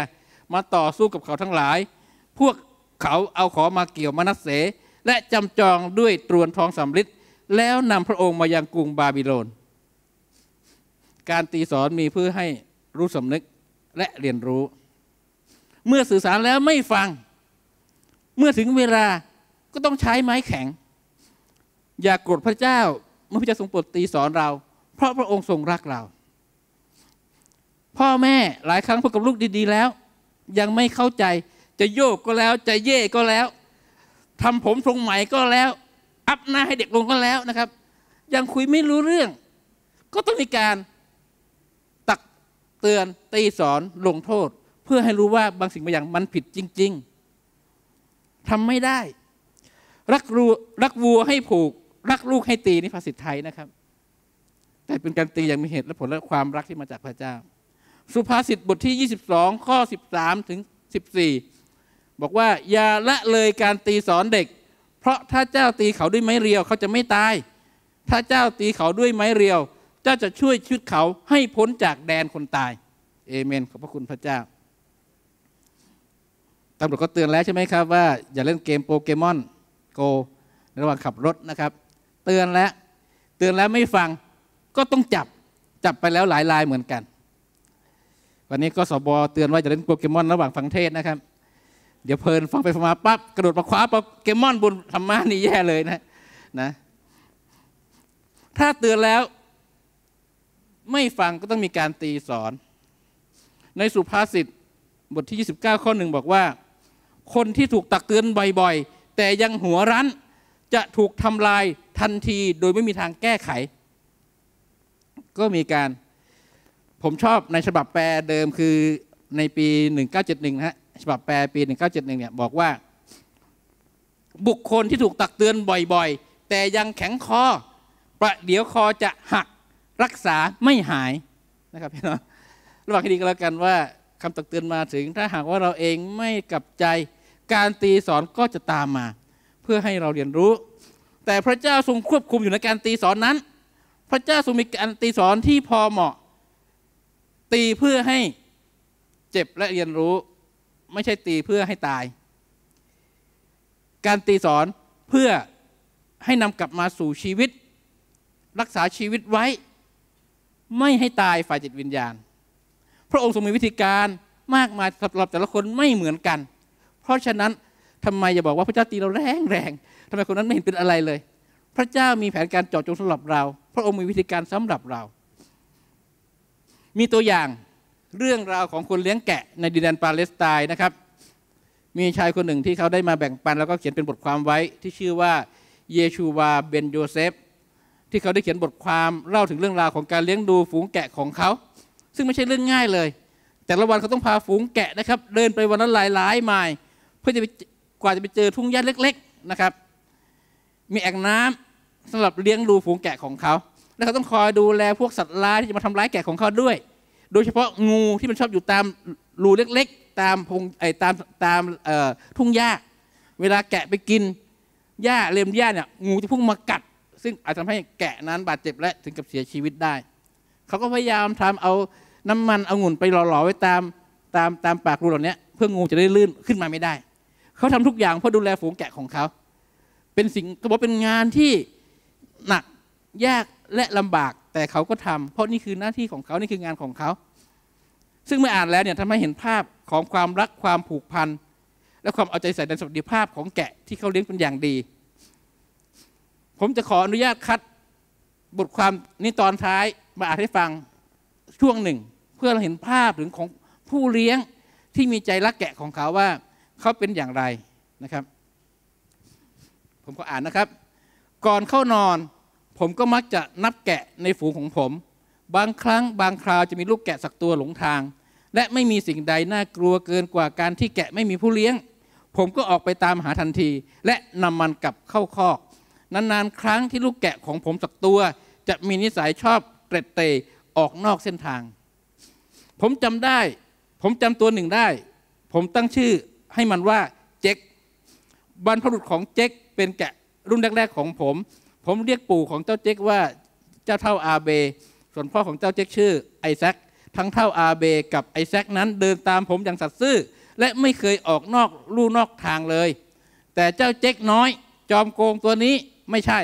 มาต่อสู้กับเขาทั้งหลาย พวกเขาเอาขอมาเกี่ยวมนัสเส และจำจองด้วยตรวนทองสำริดแล้วนำพระองค์มายังกรุงบาบิโลน การตีสอนมีเพื่อให้รู้สำนึกและเรียนรู้ เมื่อสื่อสารแล้วไม่ฟัง เมื่อถึงเวลาก็ต้องใช้ไม้แข็ง อย่ากโกรธพระเจ้า เมื่อพระเจ้าทรงโปรดตีสอนเรา เพราะพระองค์ทรงรักเรา พ่อแม่หลายครั้งพูดกับลูกดีๆแล้ว ยังไม่เข้าใจจะโยกก็แล้ว จะเย่ก็แล้วทำผมทรงใหม่ก็แล้ว อัพหน้าให้เด็กลงก็แล้วนะครับ ยังคุยไม่รู้เรื่อง ก็ต้องมีการตักเตือนตีสอนลงโทษ เพื่อให้รู้ว่าบางสิ่งบางอย่างมันผิดจริง ๆทำไม่ได้ รักรูรักวัวให้ผูก รักลูกให้ตีนี่ภาษิตไทยนะครับ แต่เป็นการตีอย่างมีเหตุและผลและความรักที่มาจากพระเจ้า สุภาษิตบทที่ 22 ข้อ 13 ถึง 14 บอกว่า อย่าละเลยการตีสอนเด็ก เพราะถ้าเจ้าตีเขาด้วยไม้เรียวเขาจะไม่ตาย ถ้าเจ้าตีเขาด้วยไม้เรียว เจ้าจะช่วยชีวิตเขาให้พ้นจากแดนคนตายเอเมนขอบพระคุณพระเจ้าตำรวจก็เตือนแล้วใช่ไหมครับว่าอย่าเล่นเกมโปเกมอนโกในระหว่างขับรถนะครับ เตือนแล้ว เตือนแล้วไม่ฟังก็ต้องจับจับไปแล้วหลายรายเหมือนกัน วันนี้ก็สบเตือนว่าจะเล่นโปเกมอนระหว่างฟังเทศนะครับ เดี๋ยวเพลินฟังไปฟังมาปั๊บกระโดดมาคว้าโปเกมอนบนธรรมะนี่แย่เลยนะนะ ถ้าเตือนแล้ว ไม่ฟังก็ต้องมีการตีสอน ในสุภาษิตบทที่ 29 ข้อหนึ่งบอกว่า คนที่ถูกตักเตือนบ่อยๆ แต่ยังหัวรั้นจะถูกทำลาย ทันทีโดยไม่มีทางแก้ไข ก็มีการ ผมชอบในฉบับแปลเดิมคือในปี 1971 นะฮะ ฉบับแปลปี 1971 เนี่ยบอกว่า บุคคลที่ถูกตักเตือนบ่อยๆ แต่ยังแข็งคอ ประเดี๋ยวคอจะหักรักษาไม่หายนะครับพี่น้องระหว่างที่ดีก็แล้วกันว่าคำตักเตือนมาถึง ถ้าหากว่าเราเองไม่กลับใจการตีสอนก็จะตามมา เพื่อให้เราเรียนรู้ แต่พระเจ้าทรงควบคุมอยู่ในการตีสอนนั้น พระเจ้าทรงมีการตีสอนที่พอเหมาะ ตีเพื่อให้เจ็บและเรียนรู้ ไม่ใช่ตีเพื่อให้ตาย การตีสอนเพื่อให้นำกลับมาสู่ชีวิต รักษาชีวิตไว้ ไม่ให้ตายฝ่ายจิตวิญญาณ พระองค์ทรงมีวิธีการมากมายสำหรับแต่ละคนไม่เหมือนกัน เพราะฉะนั้นทำไมอย่าบอกว่าพระเจ้าตีเราแรงแรง ทำไมคนนั้นไม่เห็นเป็นอะไรเลย พระเจ้ามีแผนการเจาะจงสำหรับเรา พระองค์มีวิธีการสำหรับเรา มีตัวอย่างเรื่องราวของคนเลี้ยงแกะในดินแดนปาเลสไตน์นะครับ มีชายคนหนึ่งที่เขาได้มาแบ่งปัน แล้วก็เขียนเป็นบทความไว้ที่ชื่อว่าเยชูวาเบนโยเซฟที่เขาได้เขียนบทความเล่าถึงเรื่องราวของการเลี้ยงดูฝูงแกะของเขา ซึ่งไม่ใช่เรื่องง่ายเลย แต่ละวันเขาต้องพาฝูงแกะนะครับ เดินไปวันละหลายหลายไมล์เพื่อจะไปกว่าจะไปเจอทุ่งหญ้าเล็ก ๆ นะครับ มีแอ่งน้ำสำหรับเลี้ยงดูฝูงแกะของเขา และเขาต้องคอยดูแลพวกสัตว์ร้ายที่จะมาทำร้ายแกะของเขาด้วย โดยเฉพาะงูที่มันชอบอยู่ตามรูเล็กๆ ตามพงไอ้ตามตามเอ่อทุ่งหญ้า เวลาแกะไปกินหญ้าเลียมหญ้าเนี่ยงูจะพุ่งมากัด ซึ่งอาจทำให้แกะนั้นบาดเจ็บและถึงกับเสียชีวิตได้ เขาก็พยายามทำเอาน้ำมันเอางุ่นไปหล่อๆไว้ตามตามตามปากรูเหล่านี้เพื่องูจะได้ลื่นขึ้นมาไม่ได้ เขาทำทุกอย่างเพื่อดูแลฝูงแกะของเขา เป็นสิ่งก็บอกเป็นงานที่หนักยากและลำบากแต่เขาก็ทำเพราะนี่คือหน้าที่ของเขานี่คืองานของเขา ซึ่งเมื่ออ่านแล้วเนี่ยทำให้เห็นภาพของความรักความผูกพันและความเอาใจใส่ในสวัสดิภาพของแกะที่เขาเลี้ยงเป็นอย่างดี ผมจะขออนุญาตคัดบทความนี้ตอนท้ายมาอ่านให้ฟังช่วงหนึ่ง เพื่อเราเห็นภาพถึงของผู้เลี้ยงที่มีใจรักแกะของเขาว่าเขาเป็นอย่างไรนะครับ ผมก็อ่านนะครับ ก่อนเข้านอน ผมก็มักจะนับแกะในฝูงของผม บางครั้งบางคราวจะมีลูกแกะสักตัวหลงทาง และไม่มีสิ่งใดน่ากลัวเกินกว่าการที่แกะไม่มีผู้เลี้ยง ผมก็ออกไปตามหาทันที และนำมันกลับเข้าคอก นานๆ ครั้งที่ลูกแกะของผมสักตัว จะมีนิสัยชอบเตร็ดเตะออกนอกเส้นทาง ผมจำได้ ผมจำตัวหนึ่งได้ ผมตั้งชื่อให้มันว่าเจ๊กบรรพบุรุษของเจ๊ก เป็นแกะรุ่นแรก ๆ ของผม ผมเรียกปู่ของเจ้าเจ๊กว่าเจ้าเท่าอาเบ ส่วนพ่อของเจ้าเจ๊กชื่อไอแซคทั้งเท่าอาเบกับไอแซคนั้นเดินตามผมอย่างสัตย์ซื่อ และไม่เคยออกนอกลู่นอกทางเลย แต่เจ้าเจ๊กน้อย จอมโกงตัวนี้ไม่ใช่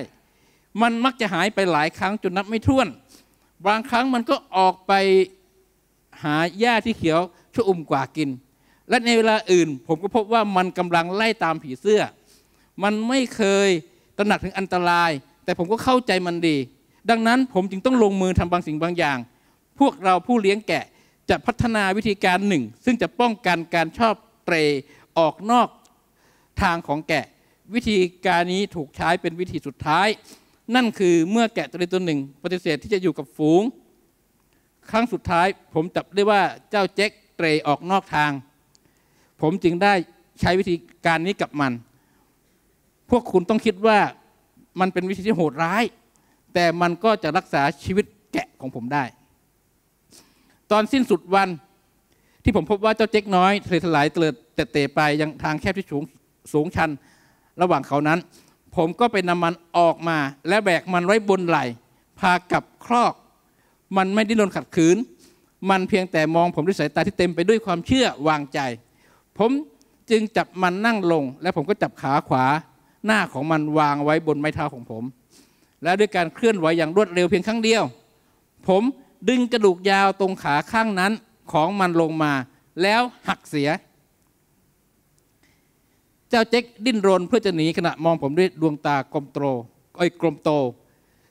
มันมักจะหายไปหลายครั้งจนนับไม่ถ้วน บางครั้งมันก็ออกไปหาหญ้าที่เขียวชุ่มกว่ากิน และในเวลาอื่น ผมก็พบว่ามันกำลังไล่ตามผีเสื้อ มันไม่เคยตระหนักถึงอันตราย แต่ผมก็เข้าใจมันดี ดังนั้นผมจึงต้องลงมือทำบางสิ่งบางอย่าง พวกเราผู้เลี้ยงแกะจะพัฒนาวิธีการหนึ่ง ซึ่งจะป้องกันการชอบเตรออกนอกทางของแกะ วิธีการนี้ถูกใช้เป็นวิธีสุดท้าย นั่นคือเมื่อแกะตัวใดตัวหนึ่ง ปฏิเสธที่จะอยู่กับฝูง ครั้งสุดท้าย ผมจับได้ว่าเจ้าเจ๊กเตรออกนอกทาง ผมจึงได้ใช้วิธีการนี้กับมัน พวกคุณต้องคิดว่ามันเป็นวิธีที่โหดร้าย แต่มันก็จะรักษาชีวิตแกะของผมได้ ตอนสิ้นสุดวันที่ผมพบว่าเจ้าเจ๊กน้อยทะเลถลายเตลิดเตะไปยังทางแคบที่สูงสูงชันระหว่างเขานั้น ผมก็ไปนำมันออกมา และแบกมันไว้บนไหล่พากับครอก มันไม่ได้โดนขัดขืน มันเพียงแต่มองผมด้วยสายตาที่เต็มไปด้วยความเชื่อวางใจ ผมจึงจับมันนั่งลง และผมก็จับขาขวา หน้าของมันวางไว้บนไม้เท้าของผม และด้วยการเคลื่อนไหวอย่างรวดเร็วเพียงครั้งเดียว ผมดึงกระดูกยาวตรงขาข้างนั้นของมันลงมา แล้วหักเสีย เจ้าเจ๊กดิ้นรนเพื่อจะหนีขณะมองผมด้วยดวงตากลมโตไอ้ยกลมโต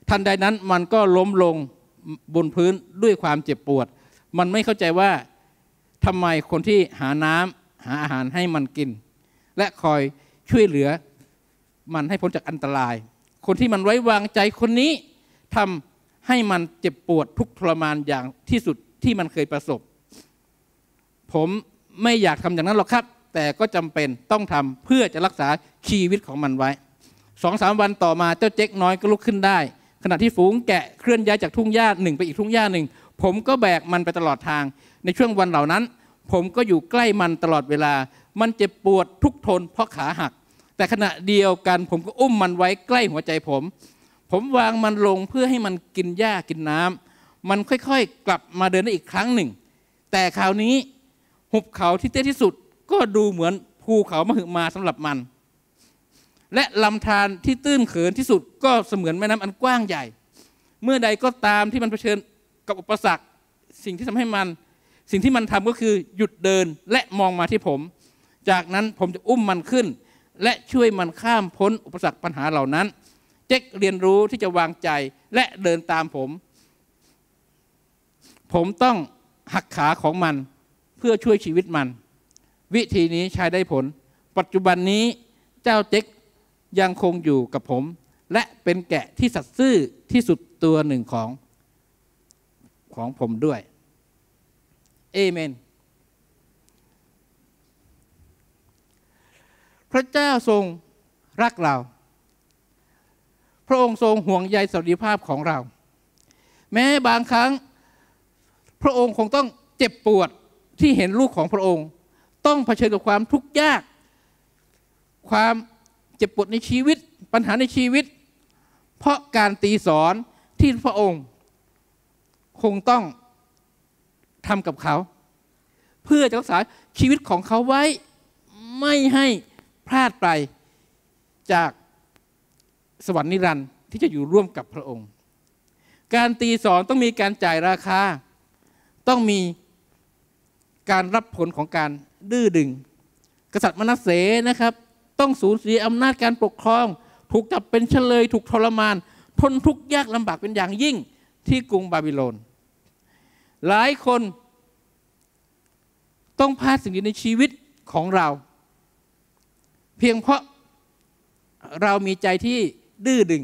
ทันใดนั้นมันก็ล้มลงบนพื้นด้วยความเจ็บปวด มันไม่เข้าใจว่าทำไมคนที่หาน้ำหาอาหารให้มันกิน และคอยช่วยเหลือ มันให้พ้นจากอันตราย คนที่มันไว้วางใจคนนี้ทำให้มันเจ็บปวดทุกทรมานอย่างที่สุดที่มันเคยประสบ ผมไม่อยากทำอย่างนั้นหรอกครับ แต่ก็จำเป็นต้องทำเพื่อจะรักษาชีวิตของมันไว้สองสามวันต่อมาเจ้าเจ๊กน้อยก็ลุกขึ้นได้ ขณะที่ฝูงแกะเคลื่อนย้ายจากทุ่งหญ้าหนึ่งไปอีกทุ่งหญ้าหนึ่งผมก็แบกมันไปตลอดทาง ในช่วงวันเหล่านั้น ผมก็อยู่ใกล้มันตลอดเวลา มันเจ็บปวดทุกทนเพราะขาหัก แต่ขณะเดียวกันผมก็อุ้มมันไว้ใกล้หัวใจผม ผมวางมันลงเพื่อให้มันกินหญ้ากินน้ำมันค่อยๆ กลับมาเดินได้อีกครั้งหนึ่ง แต่คราวนี้หุบเขาที่เตี้ยที่สุดก็ดูเหมือนภูเขามหึมาสำหรับมัน และลำธารที่ตื้นเขินที่สุดก็เสมือนแม่น้ำอันกว้างใหญ่ เมื่อใดก็ตามที่มันเผชิญกับอุปสรรค สิ่งที่ทำให้มัน สิ่งที่มันทำก็คือหยุดเดินและมองมาที่ผม จากนั้นผมจะอุ้มมันขึ้น และช่วยมันข้ามพ้นอุปสรรคปัญหาเหล่านั้น เจ๊กเรียนรู้ที่จะวางใจและเดินตามผม ผมต้องหักขาของมันเพื่อช่วยชีวิตมัน วิธีนี้ใช้ได้ผล ปัจจุบันนี้เจ้าเจ๊กยังคงอยู่กับผม และเป็นแกะที่สัตย์ซื่อที่สุดตัวหนึ่งของของผมด้วย เอเมน ระเจ้าทรงรักเรา พระองค์ทรงห่วงใยสวัสดิภาพของเรา แม้บางครั้งพระองค์คงต้องเจ็บปวดที่เห็นลูกของพระองค์ ต้องเผชิญกับความทุกข์ยาก ความเจ็บปวดในชีวิตปัญหาในชีวิต เพราะการตีสอนที่พระองค์คงต้องทำกับเขา เพื่อจะรักษาชีวิตของเขาไว้ไม่ให้ พลาดไปจากสวรรค์นิรันดร์ที่จะอยู่ร่วมกับพระองค์ การตีสอนต้องมีการจ่ายราคา ต้องมีการรับผลของการดื้อดึง กษัตริย์มนัสเสนะครับ ต้องสูญเสียอำนาจการปกครอง ถูกจับเป็นเฉลย ถูกทรมาน ทนทุกข์ยากลำบากเป็นอย่างยิ่งที่กรุงบาบิโลน หลายคนต้องพลาดสิ่งดีในชีวิตของเรา เพียงเพราะเรามีใจที่ดื้อดึง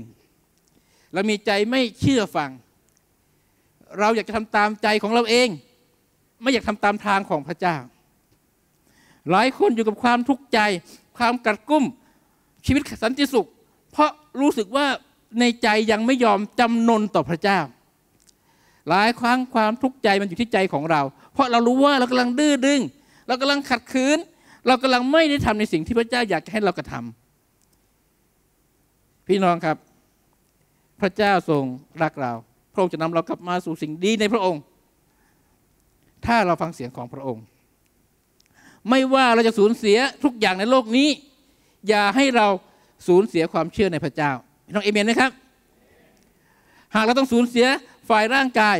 เรามีใจไม่เชื่อฟัง เราอยากจะทำตามใจของเราเอง ไม่อยากทำตามทางของพระเจ้า หลายคนอยู่กับความทุกข์ใจ ความกัดกุ้ม ชีวิตสันติสุข เพราะรู้สึกว่าในใจยังไม่ยอมจำนนต่อพระเจ้า หลายครั้งความทุกข์ใจมันอยู่ที่ใจของเรา เพราะเรารู้ว่าเรากำลังดื้อดึง เรากำลังขัดขืน เรากำลังไม่ได้ทำในสิ่งที่พระเจ้าอยากให้เรากระทำพี่น้องครับ พระเจ้าทรงรักเรา พระองค์จะนำเรากลับมาสู่สิ่งดีในพระองค์ ถ้าเราฟังเสียงของพระองค์ ไม่ว่าเราจะสูญเสียทุกอย่างในโลกนี้ อย่าให้เราสูญเสียความเชื่อในพระเจ้าพี่น้องเอเมนนะครับ หากเราต้องสูญเสียฝ่ายร่างกาย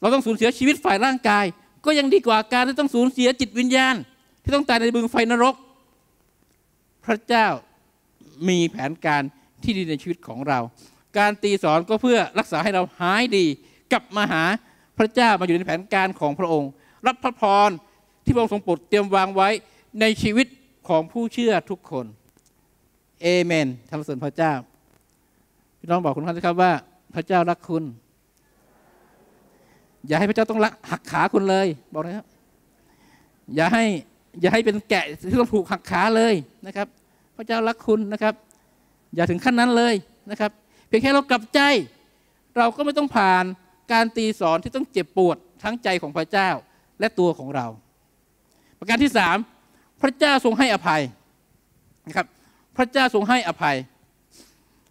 เราต้องสูญเสียชีวิตฝ่ายร่างกาย ก็ยังดีกว่าการที่ต้องสูญเสียจิตวิญญาณ ที่ต้องตายในบึงไฟนรก พระเจ้ามีแผนการที่ดีในชีวิตของเรา การตีสอนก็เพื่อรักษาให้เราหายดี กลับมาหาพระเจ้ามาอยู่ในแผนการของพระองค์ รับพระพรที่พระองค์ทรงโปรดเตรียมวางไว้ในชีวิตของผู้เชื่อทุกคนเอเมนทำสรรพระเจ้าพี่น้องบอกคุณท่านครับว่า พระเจ้ารักคุณ อย่าให้พระเจ้าต้องรักหักขาคุณเลย บอกนะครับอย่าให้ อย่าให้เป็นแกะที่ต้องถูกหักขาเลยนะครับ พระเจ้ารักคุณนะครับ อย่าถึงขั้นนั้นเลยนะครับ เพียงแค่เรากลับใจ เราก็ไม่ต้องผ่านการตีสอนที่ต้องเจ็บปวดทั้งใจของพระเจ้าและตัวของเรา ประการที่สามพระเจ้าทรงให้อภัยนะครับ พระเจ้าทรงให้อภัย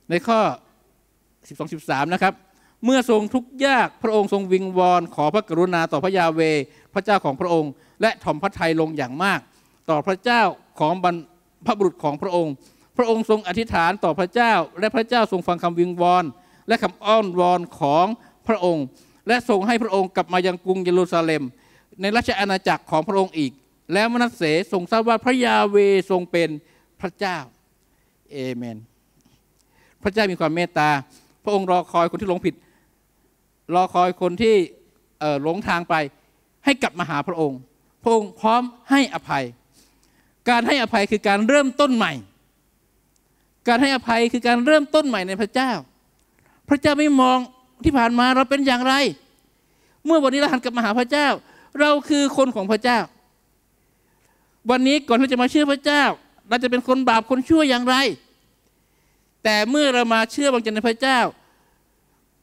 ในข้อ 12 13 นะครับ เมื่อทรงทุกข์ยากพระองค์ทรงวิงวอนขอพระกรุณาต่อพระยาเว พระเจ้าของพระองค์ และถ่อมพระทัยลงอย่างมาก ต่อพระเจ้าของบรรพบุรุษของพระองค์ พระองค์ทรงอธิษฐานต่อพระเจ้า และพระเจ้าทรงฟังคำวิงวอน และคำอ้อนวอนของพระองค์ และทรงให้พระองค์กลับมายังกรุงเยรูซาเล็ม ในราชอาณาจักรของพระองค์อีก แล้วมนัสเสทรงทราบว่าพระยาเวทรงเป็นพระเจ้าเอเมน พระเจ้ามีความเมตตา พระองค์รอคอยคนที่หลงผิด รอคอยคนที่หลงทางไป ให้กลับมาหาพระองค์ พระองค์พร้อมให้อภัย การให้อภัยคือการเริ่มต้นใหม่ การให้อภัยคือการเริ่มต้นใหม่ในพระเจ้า พระเจ้าไม่มองที่ผ่านมาเราเป็นอย่างไร เมื่อวันนี้เราหันกลับมาหาพระเจ้า เราคือคนของพระเจ้า วันนี้ก่อนที่จะมาเชื่อพระเจ้า เราจะเป็นคนบาปคนชั่วอย่างไร แต่เมื่อเรามาเชื่อบางใจในพระเจ้า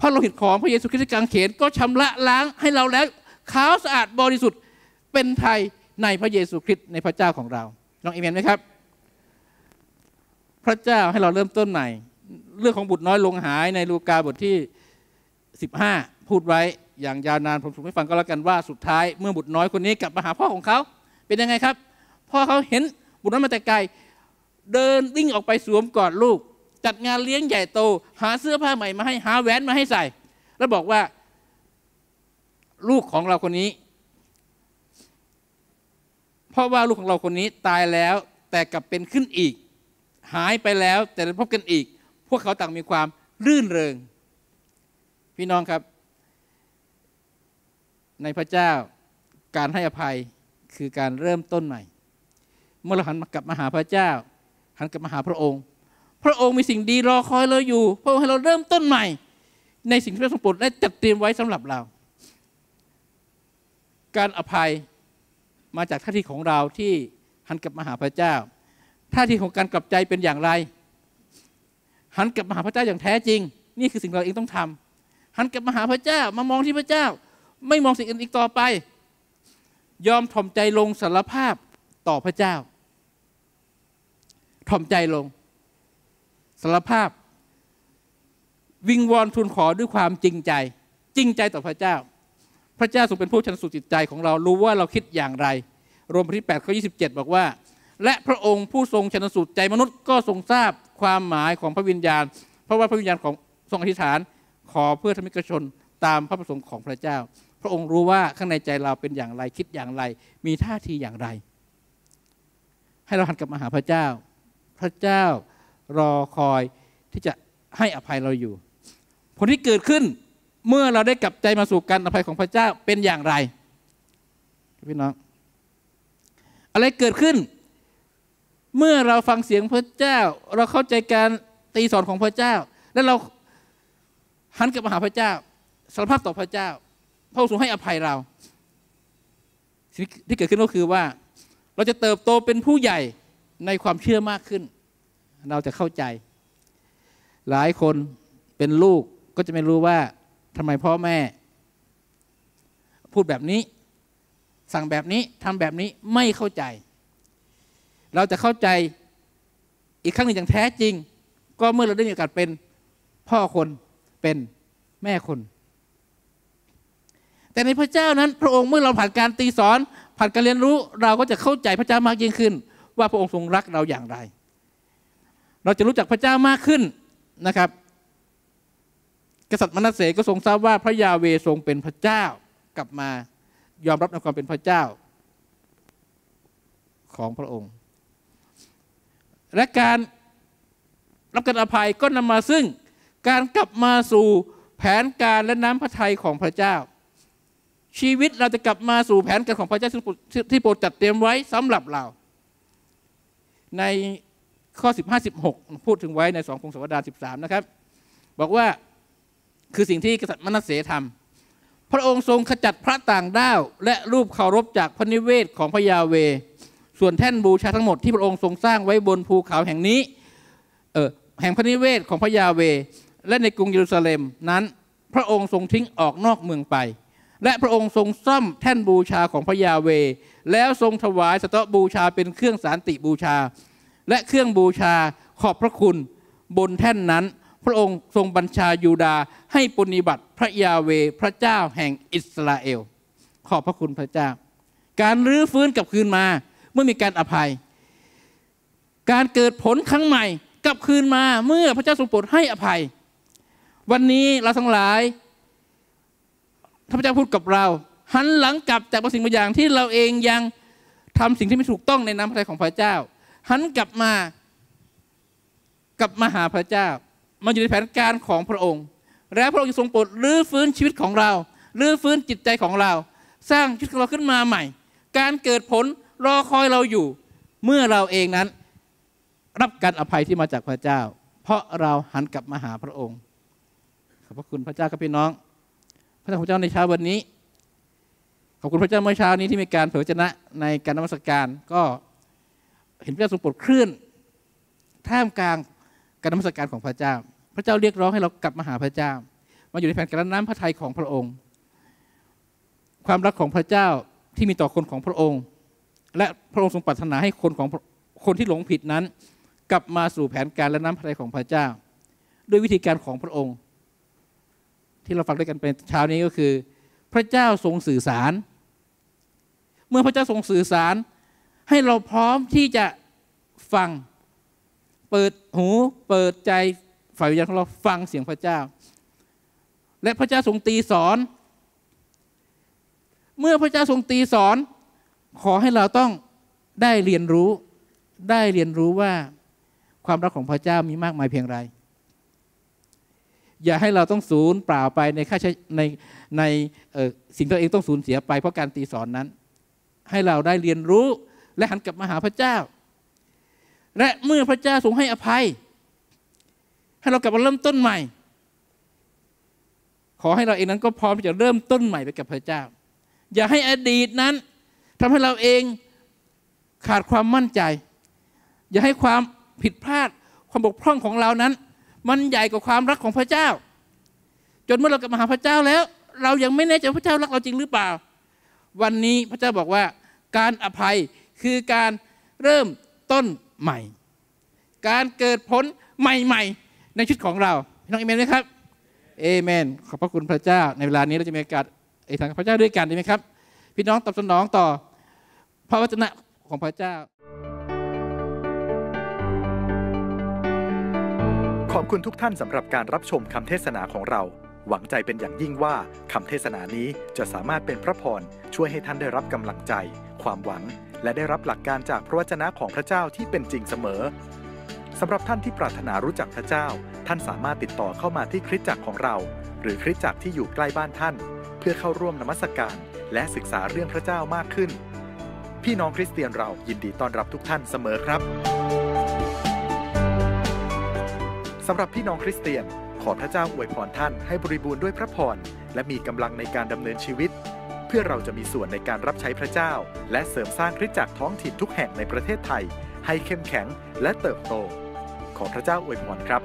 พระโลหิตของพระเยซูคริสต์กางเขนก็ชำระล้างให้เราแล้วขาวสะอาดบริสุทธิ์ เป็นไทยในพระเยซูคริสต์ในพระเจ้าของเราลองเอเมนไหมครับ พระเจ้าให้เราเริ่มต้นใหม่ เรื่องของบุตรน้อยลงหายในลูกาบทที่ 15 พูดไว้อย่างยาวนานผมถูกให้ฟังก็แล้วกันว่าสุดท้ายเมื่อบุตรน้อยคนนี้กลับมาหาพ่อของเขา เป็นยังไงครับ พ่อเขาเห็นบุตรน้อยมาแต่ไกลเดินวิ่งออกไปสวมกอดลูก จัดงานเลี้ยงใหญ่โต หาเสื้อผ้าใหม่มาให้หาแหวนมาให้ใส่ แล้วบอกว่า ลูกของเราคนนี้ เพราะว่าลูกของเราคนนี้ตายแล้วแต่กลับเป็นขึ้นอีก หายไปแล้วแต่พบกันอีก พวกเขาต่างมีความรื่นเริง พี่น้องครับ ในพระเจ้าการให้อภัยคือการเริ่มต้นใหม่ เมื่อเราหันกลับมาหาพระเจ้า หันกลับมาหาพระองค์ พระองค์มีสิ่งดีรอคอยเราอยู่ พระองค์ให้เราเริ่มต้นใหม่ ในสิ่งที่พระทรงโปรดได้จัดเตรียมไว้สำหรับเรา การอภัย มาจากท่าทีของเราที่หันกลับมาหาพระเจ้า ท่าทีของการกลับใจเป็นอย่างไร หันกลับมาหาพระเจ้าอย่างแท้จริง นี่คือสิ่งเราเองต้องทำหันกลับมาหาพระเจ้ามามองที่พระเจ้า ไม่มองสิ่งอื่นอีกต่อไป ยอมถ่อมใจลงสารภาพต่อพระเจ้าถ่อมใจลงสารภาพ วิงวอนทูลขอด้วยความจริงใจ จริงใจต่อพระเจ้า พระเจ้าทรงเป็นผู้ชันสูตรจิตใจของเรารู้ว่าเราคิดอย่างไร รวมที่8ข้อ27 บอกว่า และพระองค์ผู้ทรงชันสูตรใจมนุษย์ก็ทรงทราบความหมายของพระวิญญาณ เพราะว่าพระวิญญาณของทรงอธิษฐานขอเพื่อธรรมิกชนตามพระประสงค์ของพระเจ้า พระองค์รู้ว่าข้างในใจเราเป็นอย่างไรคิดอย่างไร มีท่าทีอย่างไร ให้เราหันกลับมาหาพระเจ้า พระเจ้ารอคอยที่จะให้อภัยเราอยู่ ผลที่เกิดขึ้น เมื่อเราได้กลับใจมาสู่การอภัยของพระเจ้าเป็นอย่างไรพี่น้องอะไรเกิดขึ้น เมื่อเราฟังเสียงพระเจ้า เราเข้าใจการตีสอนของพระเจ้า แล้วเราหันกลับมาหาพระเจ้าสารภาพต่อพระเจ้า พระองค์ทรงให้อภัยเราสิ่งที่เกิดขึ้นก็คือว่า เราจะเติบโตเป็นผู้ใหญ่ในความเชื่อมากขึ้น เราจะเข้าใจ หลายคนเป็นลูกก็จะไม่รู้ว่า ทำไมพ่อแม่ พูดแบบนี้ สั่งแบบนี้ทำแบบนี้ไม่เข้าใจ เราจะเข้าใจอีกครั้งหนึ่งอย่างแท้จริง ก็เมื่อเราได้มีโอกาสเป็นพ่อคนเป็นแม่คน แต่ในพระเจ้านั้น พระองค์เมื่อเราผ่านการตีสอน ผ่านการเรียนรู้ เราก็จะเข้าใจพระเจ้ามากยิ่งขึ้น ว่าพระองค์ทรงรักเราอย่างไร เราจะรู้จักพระเจ้ามากขึ้นนะครับ กษัตริย์มนัสเสก็ทรงทราบว่าพระยาเวทรงเป็นพระเจ้ากลับมายอมรับในความเป็นพระเจ้าของพระองค์ และการรับการอภัยก็นำมาซึ่งการกลับมาสู่แผนการและน้ำพระทัยของพระเจ้า ชีวิตเราจะกลับมาสู่แผนการของพระเจ้าที่โปรดจัดเตรียมไว้สำหรับเรา ในข้อ 15 16 พูดถึงไว้ในสองพงศวดา 13 นะครับ บอกว่า คือสิ่งที่กษัตริย์มนัสเสทำพระองค์ทรงขจัดพระต่างด้าว และรูปเคารพจากพระนิเวศของพระยาเว ส่วนแท่นบูชาทั้งหมดที่พระองค์ทรงสร้างไว้บนภูเขาแห่งนี้เออแห่งพระนิเวศของพระยาเว และในกรุงเยรูซาเล็มนั้น พระองค์ทรงทิ้งออกนอกเมืองไป และพระองค์ทรงซ่อมแท่นบูชาของพระยาเว แล้วทรงถวายสตอบูชาเป็นเครื่องสารติบูชา และเครื่องบูชาขอบพระคุณบนแท่นนั้น พระองค์ทรงบัญชายูดาให้ปฏิบัติพระยาเวพระเจ้าแห่งอิสราเอล ขอบพระคุณพระเจ้า การรื้อฟื้นกลับคืนมาเมื่อมีการอภัย การเกิดผลครั้งใหม่กลับคืนมาเมื่อพระเจ้าทรงโปรดให้อภัย วันนี้เราทั้งหลายพระเจ้าพูดกับเรา หันหลังกลับจากบางสิ่งบางอย่างที่เราเองยังทำสิ่งที่ไม่ถูกต้องในน้ำพระทัยของพระเจ้า หันกลับมากลับมาหาพระเจ้า มันอยู่ในแผนการของพระองค์ และพระองค์จะทรงโปรดรื้อฟื้นชีวิตของเรารื้อฟื้นจิตใจของเรา สร้างชีวิตของเราขึ้นมาใหม่ การเกิดผลรอคอยเราอยู่ เมื่อเราเองนั้น รับการอภัยที่มาจากพระเจ้า เพราะเราหันกลับมาหาพระองค์ขอบพระคุณพระเจ้าครับพี่น้อง พระเจ้าในเช้าวันนี้ขอบคุณพระเจ้าเมื่อเช้านี้ที่มีการเผยชนะในการนมัสการก็เห็นพระเจ้าทรงโปรดเคลื่อนท่ามกลาง การนมัสการของพระเจ้า พระเจ้าเรียกร้องให้เรากลับมาหาพระเจ้า มาอยู่ในแผ่นกระน้ำพระทัยของพระองค์ ความรักของพระเจ้าที่มีต่อคนของพระองค์ และพระองค์ทรงปรารถนาให้คนของคนที่หลงผิดนั้น กลับมาสู่แผนการและน้ำพระทัยของพระเจ้า ด้วยวิธีการของพระองค์ ที่เราฟังด้วยกันเป็นเช้านี้ก็คือ พระเจ้าทรงสื่อสาร เมื่อพระเจ้าทรงสื่อสารให้เราพร้อมที่จะฟัง เปิดหูเปิดใจฝ่ายวิญญาณของเราฟังเสียงพระเจ้า และพระเจ้าทรงตีสอน เมื่อพระเจ้าทรงตีสอน ขอให้เราต้องได้เรียนรู้ ได้เรียนรู้ว่าความรักของพระเจ้ามีมากมายเพียงไร อย่าให้เราต้องสูญเปล่าไปในค่าใช้ในในสิ่งที่ตัวเองต้องสูญเสียไปเพราะการตีสอนนั้น ให้เราได้เรียนรู้และหันกลับมาหาพระเจ้า และเมื่อพระเจ้าทรงให้อภัย ให้เรากลับมาเริ่มต้นใหม่ ขอให้เราเองนั้นก็พร้อมที่จะเริ่มต้นใหม่ไปกับพระเจ้า อย่าให้อดีตนั้นทำให้เราเองขาดความมั่นใจ อย่าให้ความผิดพลาดความบกพร่องของเรานั้น มันใหญ่กว่าความรักของพระเจ้า จนเมื่อเรากลับมาหาพระเจ้าแล้ว เรายังไม่แน่ใจพระเจ้ารักเราจริงหรือเปล่า วันนี้พระเจ้าบอกว่า การอภัยคือการเริ่มต้น ใหม่ การเกิดผลใหม่ๆ ในชีวิตของเราพี่น้องเอเมนไหมครับเอเมนขอบพระคุณพระเจ้า ในเวลานี้เราจะมีโอกาสไอ้ทางพระเจ้าด้วยกันดีไหมครับ พี่น้องตอบสนองต่อพระวจนะของพระเจ้า ขอบคุณทุกท่านสำหรับการรับชมคำเทศนาของเรา หวังใจเป็นอย่างยิ่งว่าคำเทศนานี้จะสามารถเป็นพระพรช่วยให้ท่านได้รับกำลังใจ ความหวัง และได้รับหลักการจากพระวจนะของพระเจ้าที่เป็นจริงเสมอสำหรับท่านที่ปรารถนารู้จักพระเจ้า ท่านสามารถติดต่อเข้ามาที่คริสตจักรของเรา หรือคริสตจักรที่อยู่ใกล้บ้านท่าน เพื่อเข้าร่วมนมัสการ และศึกษาเรื่องพระเจ้ามากขึ้น พี่น้องคริสเตียนเรายินดีต้อนรับทุกท่านเสมอครับสำหรับพี่น้องคริสเตียน ขอพระเจ้าอวยพรท่านให้บริบูรณ์ด้วยพระพรและมีกำลังในการดำเนินชีวิต เพื่อเราจะมีส่วนในการรับใช้พระเจ้า และเสริมสร้างคริสตจักรท้องถิ่นทุกแห่งในประเทศไทย ให้เข้มแข็งและเติบโต ขอพระเจ้าอวยพรครับ